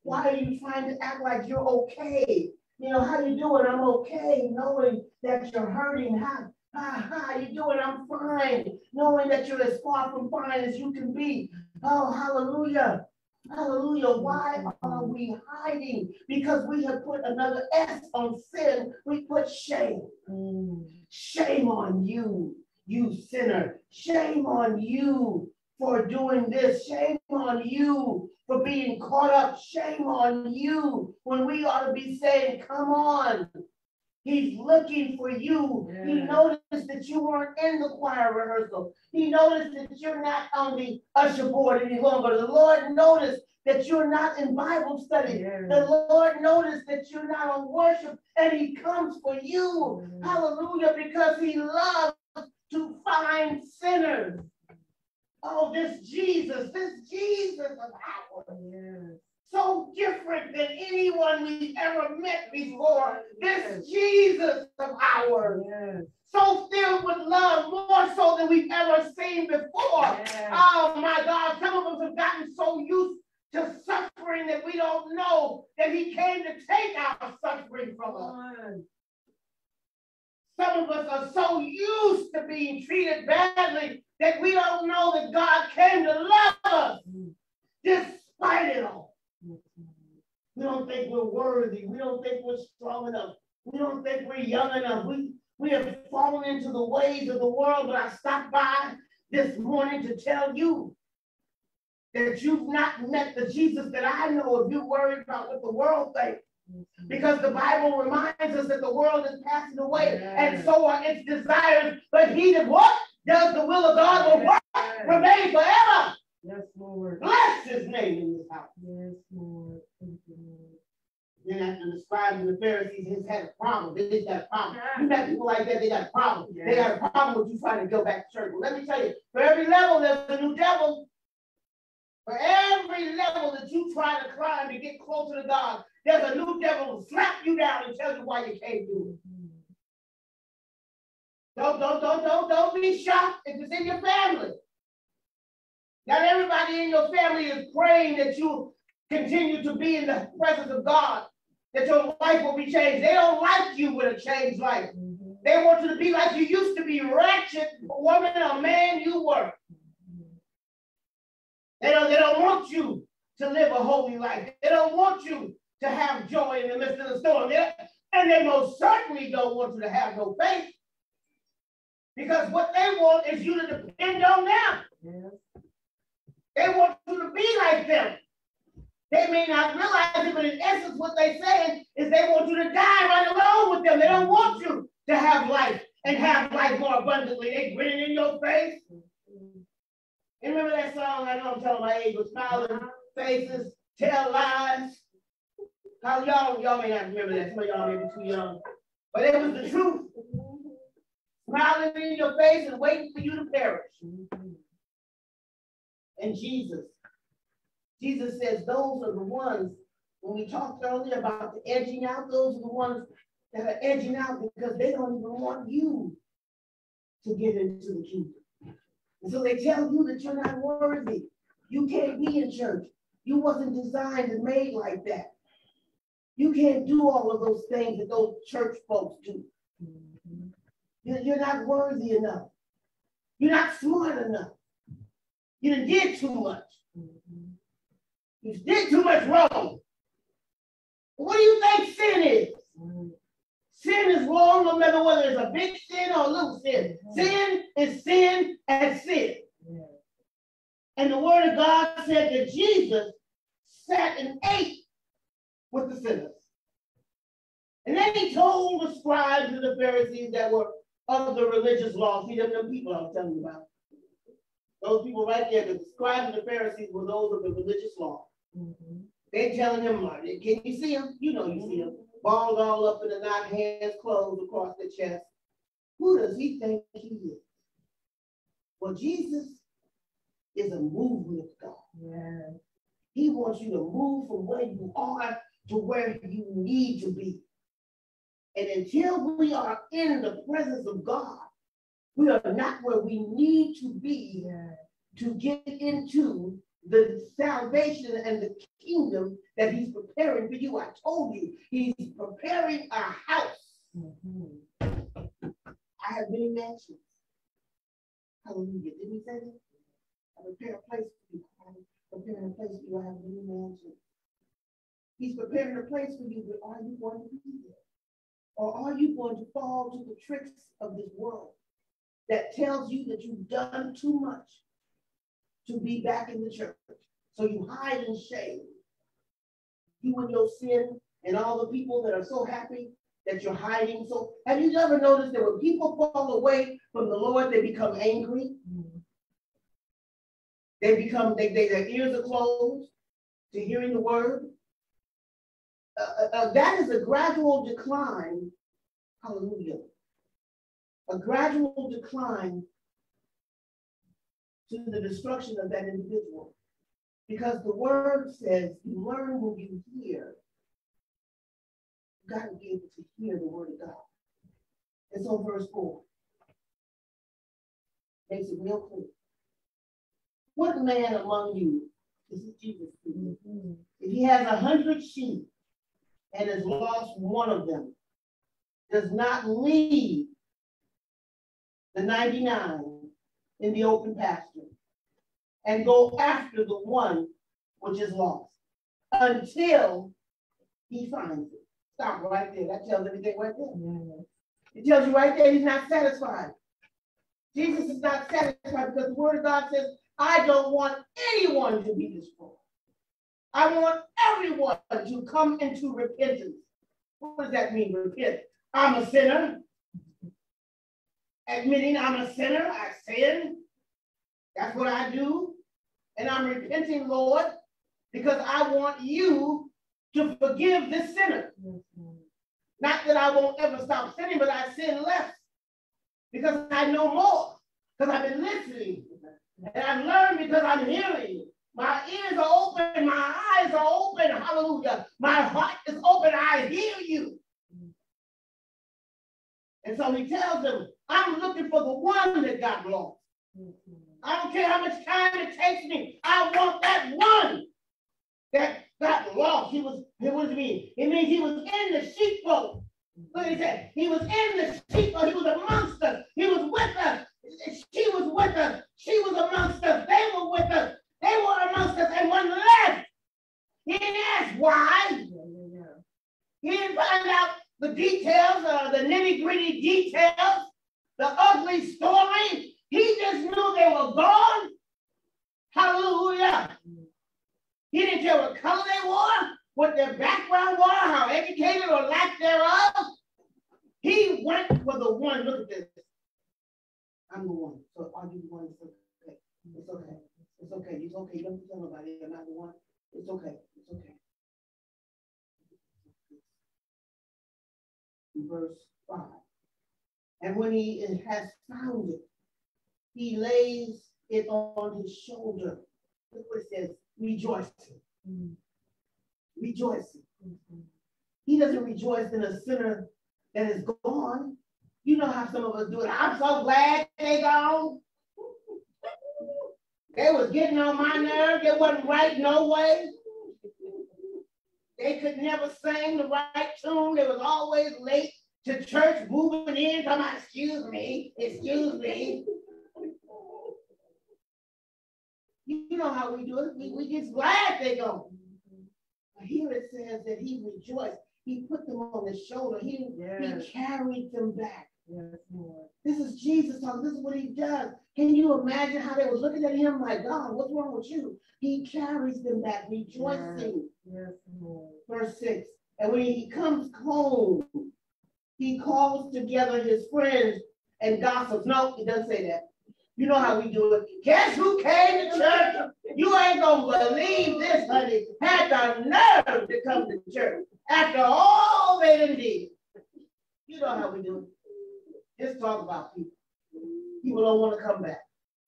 Why are you trying to act like you're okay? You know, how you doing? I'm okay, knowing that you're hurting. How, how, how you doing? I'm fine, knowing that you're as far from fine as you can be. Oh, hallelujah. Hallelujah. Why we hiding? Because we have put another S on sin. We put shame. Mm. Shame on you, you sinner. Shame on you for doing this. Shame on you for being caught up. Shame on you when we ought to be saying, Come on. He's looking for you. He noticed that you weren't in the choir rehearsal. He noticed that you're not on the usher board any longer. The Lord noticed that you're not in Bible study. Yes. The Lord noticed that you're not on worship, and He comes for you. Mm. Hallelujah, because He loves to find sinners. Oh, this Jesus, this Jesus of ours. Yes. So different than anyone we've ever met before. This Jesus of ours. Yes. So filled with love, more so than we've ever seen before. Oh my God, some of us have gotten so used to suffering that we don't know that He came to take our suffering from us. Some of us are so used to being treated badly that we don't know that God came to love us despite it all. We don't think we're worthy. We don't think we're strong enough. We don't think we're young enough. We, we have fallen into the ways of the world, but I stopped by this morning to tell you that you've not met the Jesus that I know if you're worried about what the world thinks. Because the Bible reminds us that the world is passing away and so are its desires. But he that what? Does the will of God will? Yes. Remain forever. Yes, Lord. Bless his name in this house. Yes, Lord. Thank you, Lord. Then after the scribes and the Pharisees has had a problem. They got a problem. You got people like that, they got a problem. They got a problem with you trying to go back to church. Well, let me tell you, for every level, there's a new devil. For every level that you try to climb to get closer to God, there's a new devil to slap you down and tell you why you can't do it. Don't, don't, don't, don't, don't be shocked if it's in your family. Not everybody in your family is praying that you continue to be in the presence of God, that your life will be changed. They don't like you with a changed life. Mhm. They want you to be like you used to be, wretched woman or man you were. They don't, they don't want you to live a holy life. They don't want you to have joy in the midst of the storm. They- and they most certainly don't want you to have no faith. Because what they want is you to depend on them. Yes. They want you to be like them. They may not realize it, but in essence, what they're saying is they want you to die right along with them. They don't want you to have life and have life more abundantly. They grinning in your face. Mm-hmm. You remember that song? I know I'm telling my age, but smiling faces tell lies. How y'all, y'all may not remember that. Some of y'all may be too young. But it was the truth. Smiling in your face and waiting for you to perish. And Jesus. Jesus says those are the ones, when we talked earlier about the edging out, those are the ones that are edging out because they don't even want you to get into the kingdom. So they tell you that you're not worthy. You can't be in church. You wasn't designed and made like that. You can't do all of those things that those church folks do. You're, not worthy enough. You're not smart enough. You did too much. You did too much wrong. What do you think sin is? Sin is wrong no matter whether it's a big sin or a little sin. Sin is sin and sin. And the word of God said that Jesus sat and ate with the sinners. And then he told the scribes and the Pharisees that were of the religious law. See them, them people I was telling you about. Those people right there, the scribes and the Pharisees were those of the religious law. Mhm. They telling him, can you see him? You know you see him. Balled all up in a knot, hands closed across the chest. Who does he think he is? Well, Jesus is a movement of God. Yes. He wants you to move from where you are to where you need to be. And until we are in the presence of God, we are not where we need to be Yes. to get into the salvation and the kingdom that he's preparing for you. I told you, he's preparing a house. Mhm. I have many mansions. Hallelujah. Didn't he say that? I prepare a place for you. I'm preparing a place for you. I have many mansions. He's preparing a place for you, but are you going to be there? Or are you going to fall to the tricks of this world that tells you that you've done too much to be back in the church? So you hide in shame. You and your sin and all the people that are so happy that you're hiding. So have you ever noticed that when people fall away from the Lord, they become angry? They become, they, they, their ears are closed to hearing the word. Uh, uh, uh, that is a gradual decline. Hallelujah. A gradual decline to the destruction of that individual. Because the word says you learn when you hear. You got to be able to hear the word of God. And so verse 4 makes it real clear. What man among you, this is Jesus if he has a hundred sheep and has lost one of them, does not leave the 99 in the open pasture and go after the one which is lost until he finds it. Stop right there. That tells everything right there. It tells you right there he's not satisfied. Jesus is not satisfied because the word of God says, I don't want anyone to be destroyed. I want everyone to come into repentance. What does that mean, repent? I'm a sinner. Admitting I'm a sinner, I sin. That's what I do. And I'm repenting, Lord, because I want you to forgive this sinner. Not that I won't ever stop sinning, but I sin less because I know more, because I've been listening. And I've learned because I'm hearing. My ears are open, my eyes are open. Hallelujah. My heart is open. I hear you. And so he tells them, I'm looking for the one that got lost. I don't care how much time it takes me. I want that one that got lost. He was, it mean? It means he was in the sheepfold. Look he said. He was in the sheepfold. He was amongst us. He was with us. She was with us. She was amongst us. They were with us. They were amongst us. And one left. He didn't ask why. He didn't find out the details, uh, the nitty gritty details, the ugly story. He just knew they were gone. Hallelujah. He didn't care what color they wore, what their background was, how educated or lack thereof. He went for the one. Look at this. I'm the one. So are you the one? It's okay. It's okay. It's okay. It's okay. Don't tell nobody I'm not the one. It's okay. It's okay. Verse 5. And when he has found it, he lays it on his shoulder. Look what it says, rejoicing. Rejoicing. He doesn't rejoice in a sinner that is gone. You know how some of us do it. I'm so glad they gone. <laughs> They was getting on my nerve. They wasn't right no way. They could never sing the right tune. They was always late to church, moving in. Come on, excuse me, excuse me. You know how we do it. We, we just glad they go. Here it says that he rejoiced. He put them on the shoulder. He, yes. he carried them back. Yes, This is Jesus talking. This is what he does. Can you imagine how they were looking at him like, God, what's wrong with you? He carries them back, rejoicing. Yes. Yes, Verse 6. And when he comes home, he calls together his friends and gossips. No, he doesn't say that. You know how we do it. Guess who came to church? You ain't gonna believe this, honey. Had the nerve to come to church after all they done did. You know how we do it. Just talk about people. People don't want to come back.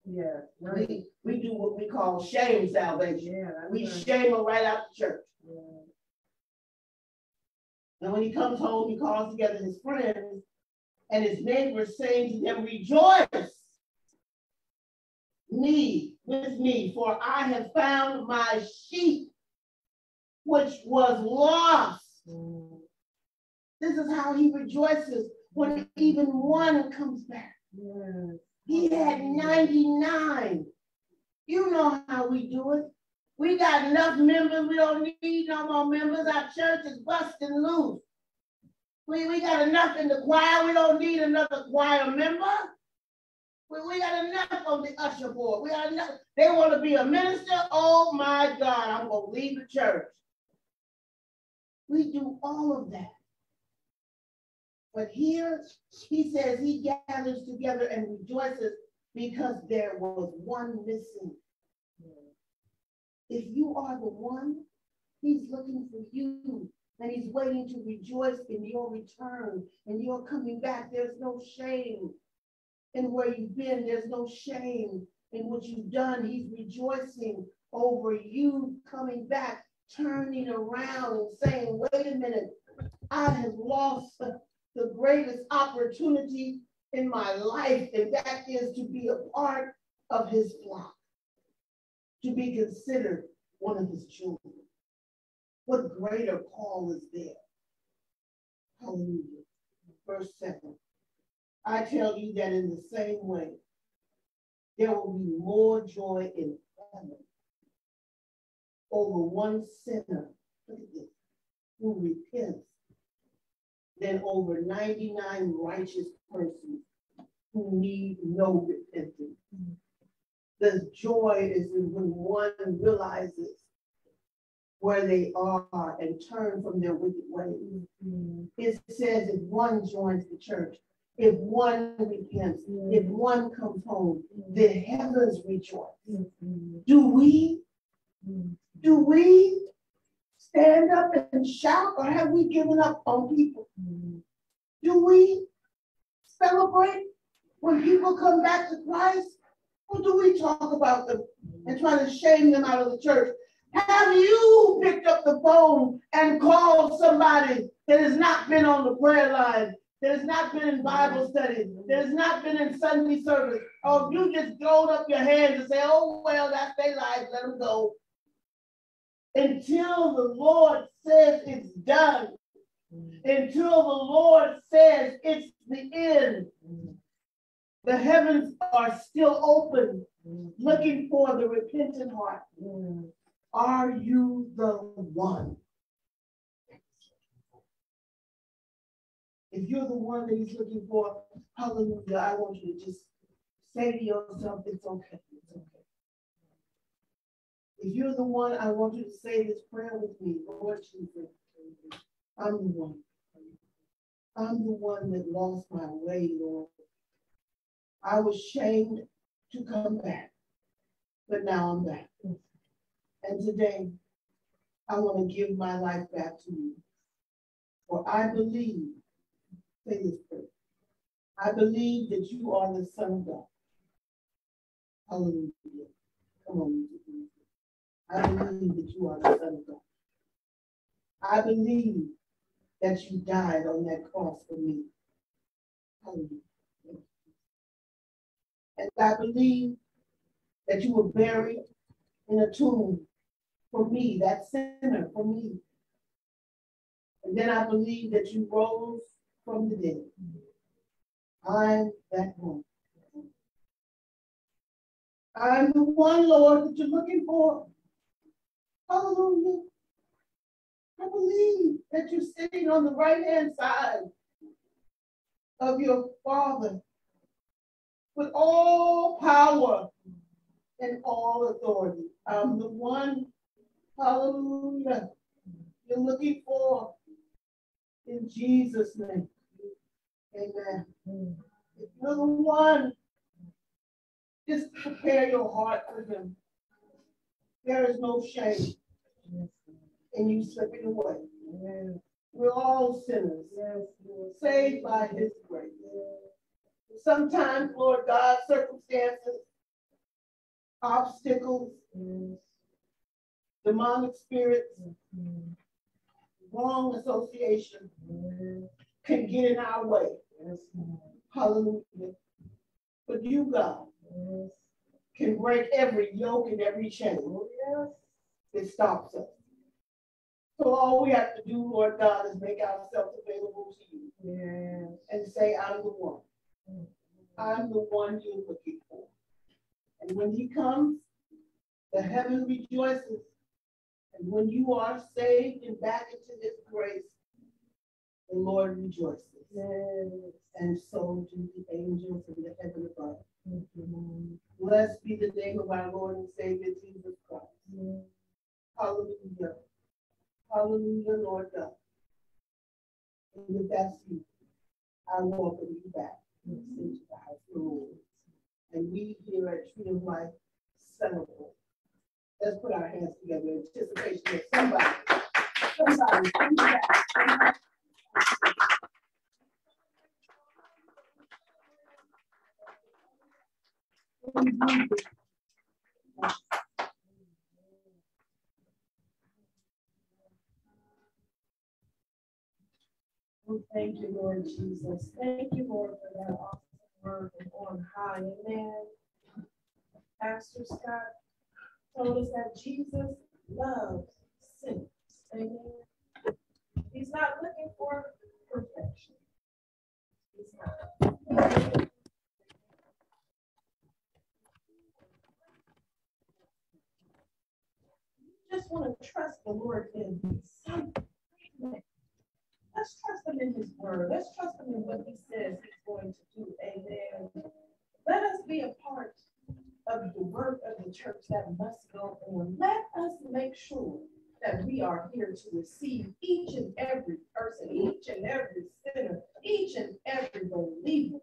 Yeah, right. we we do what we call shame salvation. Yeah, we right. shame them right out the church. Yeah. And when he comes home, he calls together his friends and his neighbors, saying to them, Rejoice me with me, for I have found my sheep which was lost. This is how he rejoices when even one comes back. He had 99. You know how we do it. We got enough members. We don't need no more members. Our church is busting loose. We, we got enough in the choir. We don't need another choir member. We, we got enough on the usher board. We got enough. They want to be a minister. Oh my God, I'm going to leave the church. We do all of that. But here he says he gathers together and rejoices because there was one missing. If you are the one, he's looking for you and he's waiting to rejoice in your return and your coming back. There's no shame in where you've been. There's no shame in what you've done. He's rejoicing over you coming back, turning around and saying, wait a minute, I have lost the, greatest opportunity in my life, and that is to be a part of his flock, to be considered one of his children. What greater call is there? Hallelujah. Verse 7. I tell you that in the same way, there will be more joy in heaven over one sinner, who repents than over 99 righteous persons who need no repentance. The joy is when one realizes where they are and turn from their wicked ways. Mm-hmm. It says if one joins the church, if one repents, mm-hmm. if one comes home, mm-hmm. the heavens rejoice. Do we? Do we stand up and shout, or have we given up on people? Do we celebrate when people come back to Christ? Do we talk about them and try to shame them out of the church? Have you picked up the phone and called somebody that has not been on the prayer line, that has not been in Bible study, that has not been in Sunday service? Or you just throw up your hands and say, oh, well, that's their life, let them go. Until the Lord says it's done, until the Lord says it's the end, the heavens are still open, looking for the repentant heart. Are you the one? If you're the one that he's looking for, hallelujah, I want you to just say to yourself, it's okay. It's okay. If you're the one, I want you to say this prayer with me. Lord Jesus, I'm the one. I'm the one that lost my way, Lord. I was shamed to come back, but now I'm back. And today, I want to give my life back to you. For I believe, say this prayer, I believe that you are the Son of God. Hallelujah. Come on, I believe that you are the Son of God. I believe that you died on that cross for me. Hallelujah. And I believe that you were buried in a tomb for me, that sinner for me. And then I believe that you rose from the dead. I'm that one. I'm the one, Lord, that you're looking for. Hallelujah. I believe that you're sitting on the right hand side of your Father with all power and all authority. I'm the one Hallelujah. You're looking for in Jesus' name. Amen. If you're the one, just prepare your heart for him. There is no shame in you slipping away. We're all sinners, saved by his grace. Sometimes, Lord God, circumstances, obstacles, demonic spirits, mm-hmm. wrong association mm-hmm. can get in our way. Yes. Hallelujah. But you, God, yes. can break every yoke and every chain yes. that stops us. So all we have to do, Lord God, is make ourselves available to you yes. and say, I'm the one. I'm the one you're looking for. And when he comes, the heaven rejoices and when you are saved and back into his grace, the Lord rejoices. Yes. And so do the angels in the heaven above. Mm-hmm. Blessed be the name of our Lord and Savior Jesus Christ. Mm-hmm. Hallelujah. Hallelujah, Lord God. And with that speech, I welcome you back mm-hmm. into the house of. And we here at Tree of Life celebrate Let's put our hands together in anticipation that somebody, somebody, somebody. Thank you, Lord Jesus. Thank you, Lord, for that awesome word on high. Amen. Pastor Scott told us that Jesus loves sinners. Amen. He's not looking for perfection. He's not. You just want to trust the Lord in something. Let's trust him in his word. Let's trust him in what he says he's going to do. Amen. Let us be a part of the work of the church that must go on. Let us make sure that we are here to receive each and every person, each and every sinner, each and every believer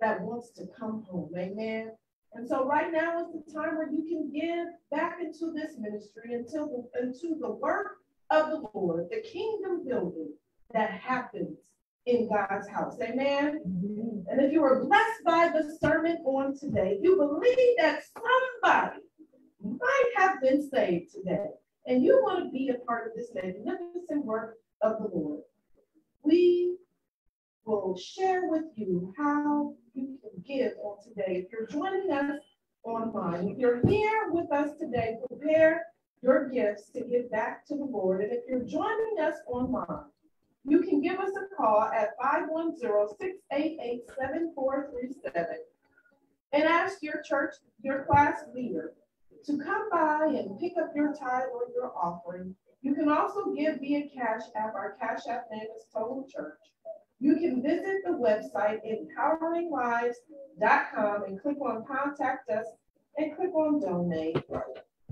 that wants to come home. Amen. And so right now is the time where you can give back into this ministry the, into the work of the Lord, the kingdom building that happens in God's house. Amen. Mm-hmm. And if you were blessed by the sermon on today, you believe that somebody might have been saved today, and you want to be a part of this magnificent work of the Lord, we will share with you how you can give on today. If you're joining us online, if you're here with us today, prepare your gifts to give back to the Lord. And if you're joining us online, you can give us a call at 510-688-7437 and ask your church, your class leader to come by and pick up your tithe or your offering. You can also give via Cash App. Our Cash App name is Total Church. You can visit the website empoweringlives.com and click on Contact Us and click on Donate.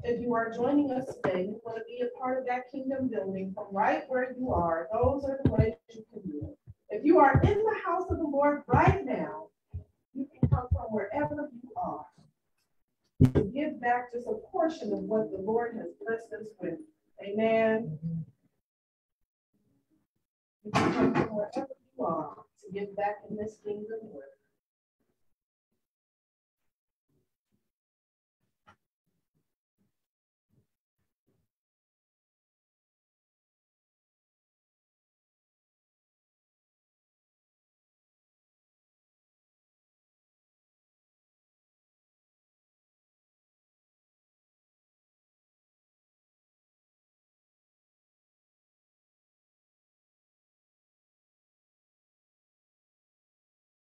If you are joining us today, you want to be a part of that kingdom building from right where you are, those are the ways you can do it. If you are in the house of the Lord right now, you can come from wherever you are. To give back just a portion of what the Lord has blessed us with. Amen. You can come from wherever you are to give back in this kingdom work.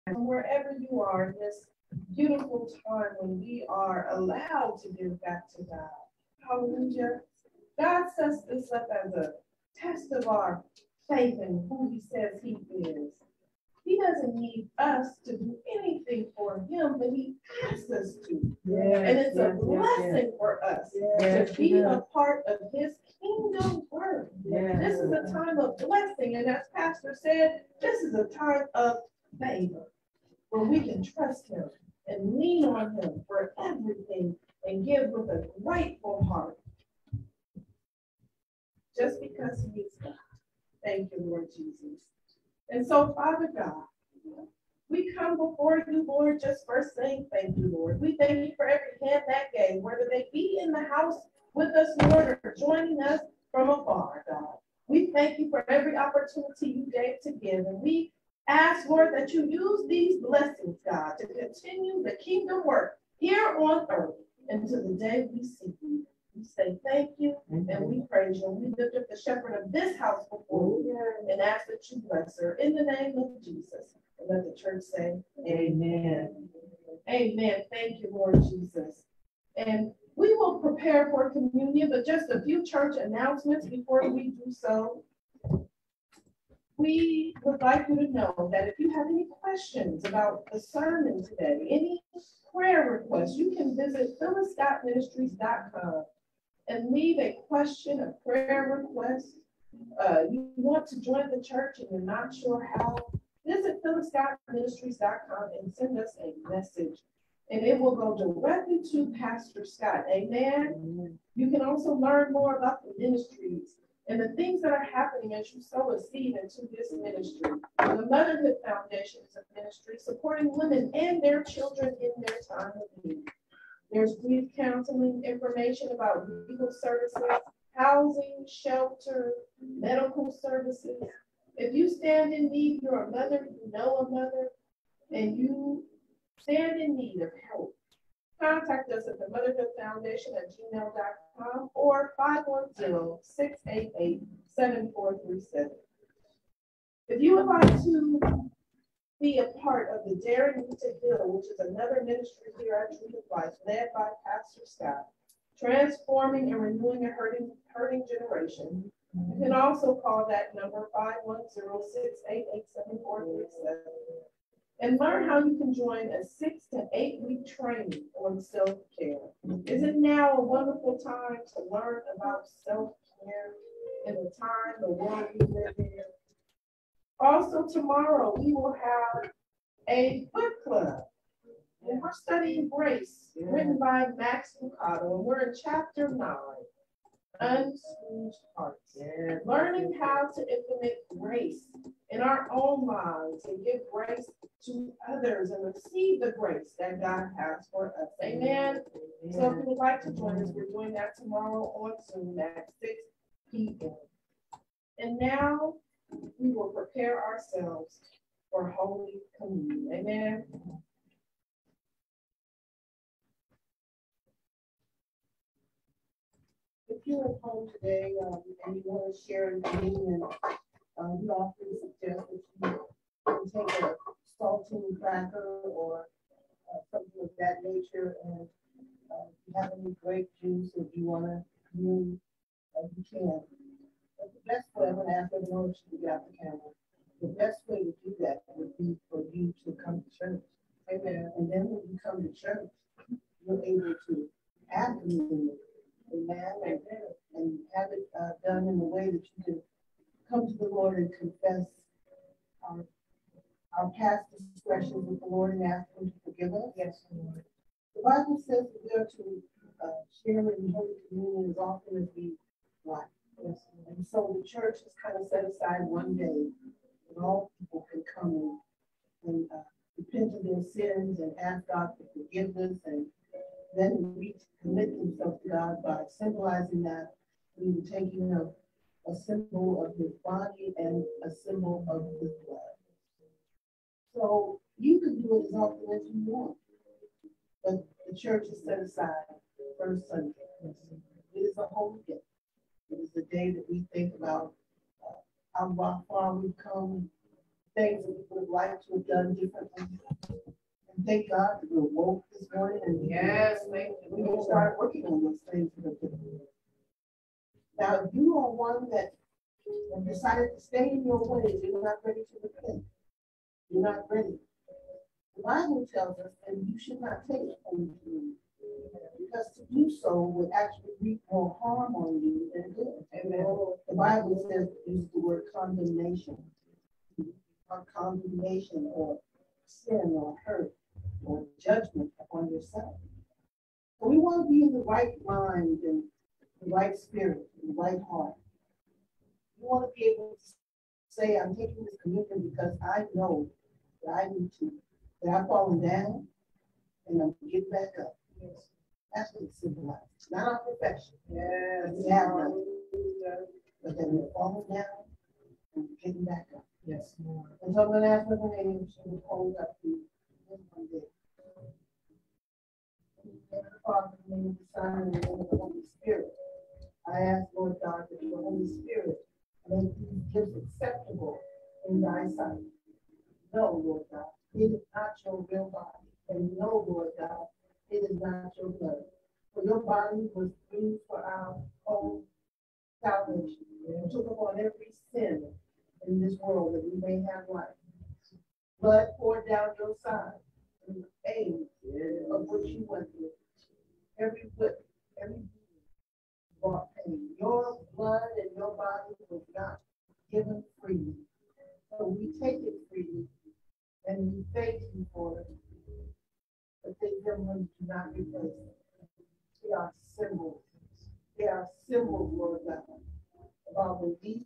And wherever you are in this beautiful time when we are allowed to give back to God. Hallelujah. God sets this up as a test of our faith in who he says he is. He doesn't need us to do anything for him, but he asks us to. And it's a blessing for us to be a part of his kingdom work. This is a time of blessing. And as Pastor said, this is a time of favor where we can trust him and lean on him for everything and give with a grateful heart. Just because he is God. Thank you, Lord Jesus. And so, Father God, we come before you, Lord, just first saying thank you, Lord. We thank you for every hand that gave, whether they be in the house with us, Lord, or joining us from afar, God. We thank you for every opportunity you gave to give. And we ask, Lord, that you use these blessings, God, to continue the kingdom work here on earth until the day we see you. We say thank you and we praise you. We lift up the shepherd of this house before you and ask that you bless her in the name of Jesus. And let the church say, Amen. Amen. Thank you, Lord Jesus. And we will prepare for communion, but just a few church announcements before we do so. We would like you to know that if you have any questions about the sermon today, any prayer requests, you can visit phylliscottministries.com and leave a question, a prayer request. Uh, you want to join the church and you're not sure how, visit phylliscottministries.com and send us a message. And it will go directly to Pastor Scott. Amen. You can also learn more about the ministries and the things that are happening as you sow a seed into this ministry. The Motherhood Foundation is a ministry supporting women and their children in their time of need. There's grief counseling information about legal services, housing, shelter, medical services. If you stand in need, you're a mother, you know a mother, and you stand in need of help, contact us at the Motherhood Foundation at gmail.com or 510-688-7437. If you would like to be a part of the Daring to Heal, which is another ministry here at Tree of Life, led by Pastor Scott, transforming and renewing a hurting, hurting generation. You can also call that number 510-688-7437 and learn how you can join a six to eight week training on self-care. Isn't now a wonderful time to learn about self-care in the time the world we live in? Also, tomorrow we will have a book club. And we're studying Grace, written by Max Lucado, and we're in chapter nine, Unscrewed Hearts. Learning how to implement grace in our own lives and give grace to others and receive the grace that God has for us. Amen. So if you would like to join us, we're doing that tomorrow on Zoom at 6 p.m. And now we will prepare ourselves for Holy Communion. Amen. If you're at home today um, and you want to share in communion, um, we often suggest that you can take a saltine cracker or uh, something of that nature. And uh, if you have any grape juice, if you want to commune, uh, you can. But the best way, I'm going to ask everyone to get out the camera. The best way to do that would be for you to come to church. Amen. And then when you come to church, you're able to have communion. Amen. And, and have it uh, done in a way that you can come to the Lord and confess our, our past transgressions with the Lord and ask Him to forgive us. Yes, Lord. The Bible says that we are to uh, share in Holy Communion as often as we like. Yes, and so the church has kind of set aside one day that all people can come and, and uh, repent of their sins and ask God for forgiveness and then we commit themselves to God by symbolizing that we were taking a, a symbol of his body and a symbol of his blood. So you can do it as often as you want. But the church is set aside first Sunday. It is a holy day. It is the day that we think about uh, how far we've come, things that we would liked to have done differently. And thank God that we're woke this morning and Yes, we will start working on those things. Now, you are one that decided to stay in your ways, you're not ready to repent. You're not ready. The Bible tells us that you should not take Communion because to do so would actually reap more harm on you than good. Amen. The Bible says use the word condemnation, or condemnation, or sin, or hurt, or judgment upon yourself. So we want to be in the right mind and the right spirit, and the right heart. We want to be able to say, I'm taking this commitment because I know that I need to, that I've fallen down and I'm getting back up. Yes. That's what it symbolizes. Not our perfection. Yes. We have none. But that we're falling down and we're getting back up. Yes. And so I'm going to ask Mother Naomi to hold up the one day. Father, the name of the Son, and the name of the Holy Spirit. I ask, Lord God, that your Holy Spirit make these gifts acceptable in thy sight. No, Lord God, it is not your real body. And no, Lord God, it is not your blood. For your body was bruised for our own salvation. And took upon every sin in this world that we may have life. Blood poured down your side the pain of what you went through. Every whip, every pain. Your blood and your body was not given freely. So we take it freely and we thank you for it. But they them do not replace it. They are symbols. They are symbols, Lord God, of our belief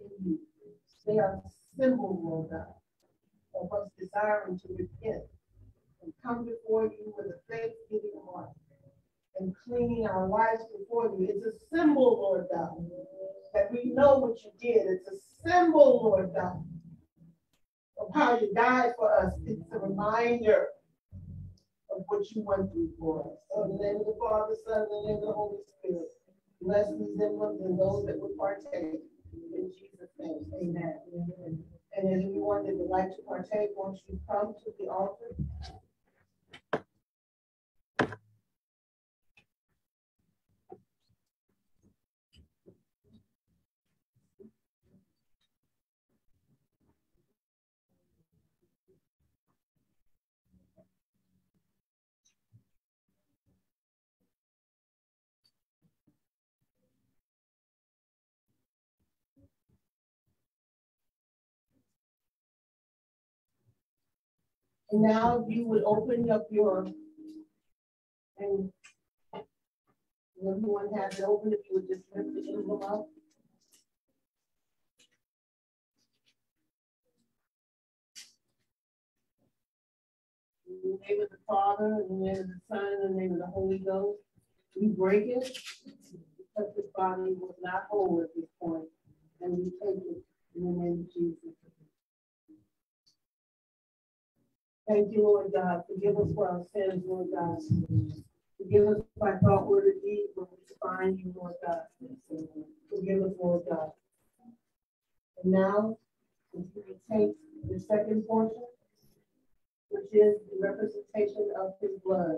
in you. They are symbols, Lord God, of us desiring to repent and come before you with a thanksgiving heart and cleaning our lives before you. It's a symbol, Lord God, that we know what you did. It's a symbol, Lord God, of how you died for us. It's a reminder of what you went through for us. In the name of the Father, Son, and the name of the Holy Spirit, bless these emblems and those that would partake. In Jesus' name, amen. And if anyone that would like to partake, won't you come to the altar? And now you would open up your, and everyone has it open, if you would just lift the envelope. In the name of the Father, in the name of the Son, in the name of the Holy Ghost, we break it because this body was not whole at this point, and we take it in the name of Jesus. Thank you, Lord God. Forgive us for our sins, Lord God. Forgive us by thought, word, or deed when we find you, Lord God. Forgive us, Lord God. And now, we take the second portion, which is the representation of his blood.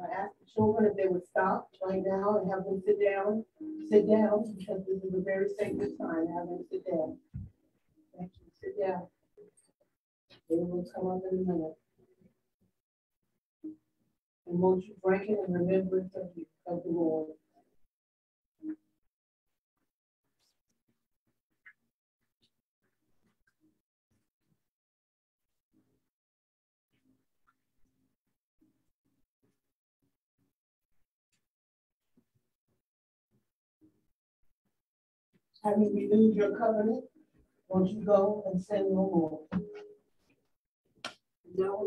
I ask the children if they would stop right now and have them sit down, sit down, because this is a very sacred time. Have them sit down. Thank you. Sit down. They will come up in a minute. And won't you break it in remembrance of you, of the Lord? Having renewed your covenant, won't you go and sin no more?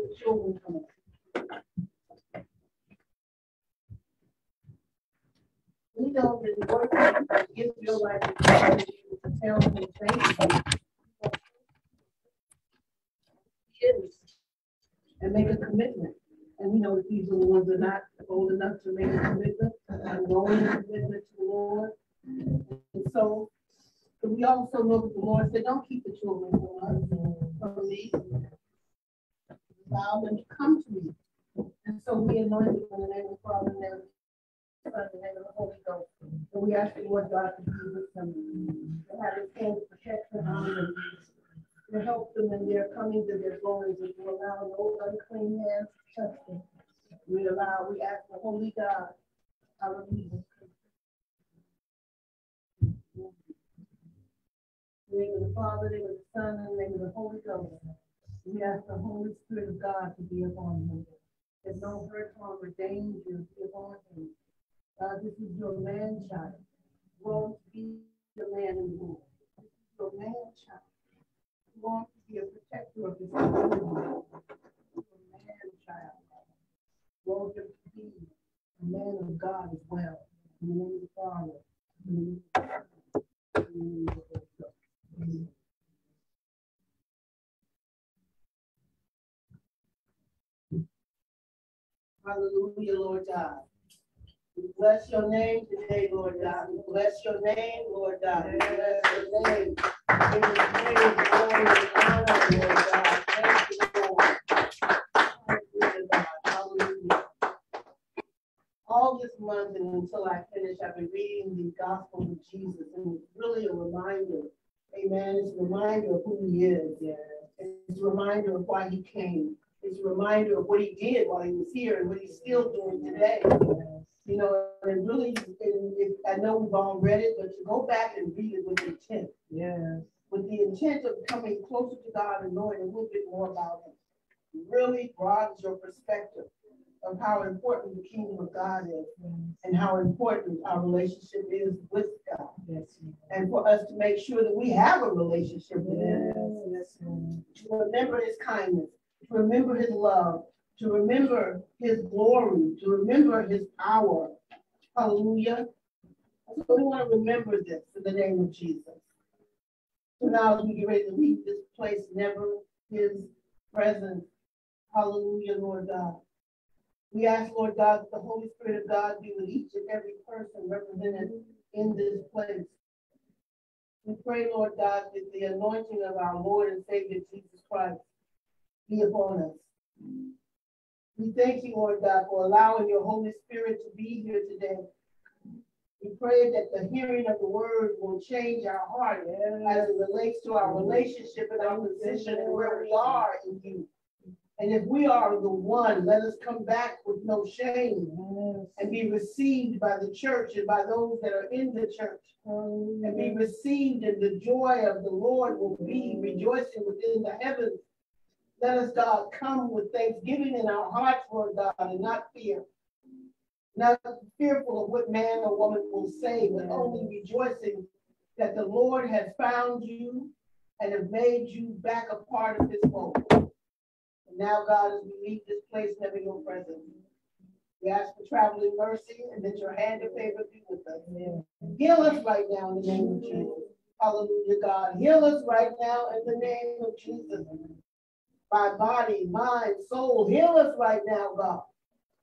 The. We that the Lord can give your life to tell him thank And make a commitment. And we know that these little ones are not old enough to make a commitment, a commitment to the Lord. And so, but we also know that the Lord said, don't keep the children from us, from me allow them to come to me. And so we anoint them in the name of the Father, and the Son, and the Holy Ghost. And we ask the Lord God to be with them, to have his hand protect them, to help them in their coming to their goings, and to allow no unclean hands to touch them. We allow, we ask the Holy God, hallelujah. In the name of the Father, in the Son, and in the Holy Ghost. We ask the Holy Spirit of God to be upon him. That no hurt, harm, or danger be upon him. Uh, God, this is your man child. Won't be the man in the world. Your man child. Want to be a protector of his community. Your man child. To be a man of God as well. In the name of the Father. In the name of the Son, in the name of the Holy Ghost. Amen. Hallelujah, Lord God. We bless your name today, Lord God. We bless your name, Lord God. We bless your name. Honor, Lord God. Thank you, Lord. God. Hallelujah. All this month and until I finish, I've been reading the Gospel of Jesus, and it's really a reminder. Amen. It's a reminder of who he is. Yeah. It's a reminder of why he came. It's a reminder of what he did while he was here and what he's still doing today. You know, and really, and it, I know we've all read it, but to go back and read it with intent. Yes. With the intent of coming closer to God and knowing a little bit more about him. Really broadens your perspective of how important the kingdom of God is and how important our relationship is with God. Yes. And for us to make sure that we have a relationship with him. Yes. To remember his kindness, to remember his love, to remember his glory, to remember his power. Hallelujah. So we want to remember this in the name of Jesus. So now as we get ready to leave this place, never his presence. Hallelujah, Lord God. We ask, Lord God, that the Holy Spirit of God be with each and every person represented in this place. We pray, Lord God, that the anointing of our Lord and Savior Jesus Christ be upon us. We thank you, Lord God, for allowing your Holy Spirit to be here today. We pray that the hearing of the word will change our heart as it relates to our relationship and our position and where we are in you. And if we are the one, let us come back with no shame and be received by the church and by those that are in the church. And be received and the joy of the Lord will be rejoicing within the heavens. Let us, God, come with thanksgiving in our hearts, Lord God, and not fear. Not fearful of what man or woman will say, but only rejoicing that the Lord has found you and have made you back a part of his fold. And now, God, as we leave this place, never your presence. We ask for traveling mercy and that your hand of favor be with us. Heal us right now in the name of Jesus. Hallelujah, God. Heal us right now in the name of Jesus. By body, mind, soul. Heal us right now, God.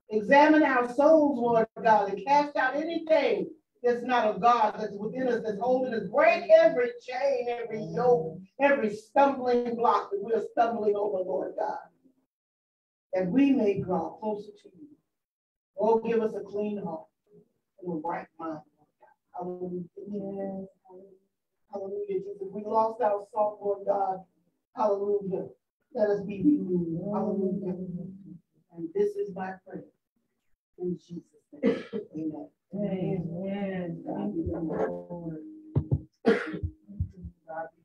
Examine our souls, Lord God, and cast out anything that's not of God that's within us, that's holding us. Break every chain, every yoke, every stumbling block that we're stumbling over, Lord God. That we may draw closer to you. Oh, give us a clean heart and a right mind. God. Hallelujah. Hallelujah, Jesus. We lost our song, Lord God. Hallelujah. Let us be renewed. Hallelujah. And this is my prayer. In Jesus' name. Amen. Amen. Amen. God be the Lord. God be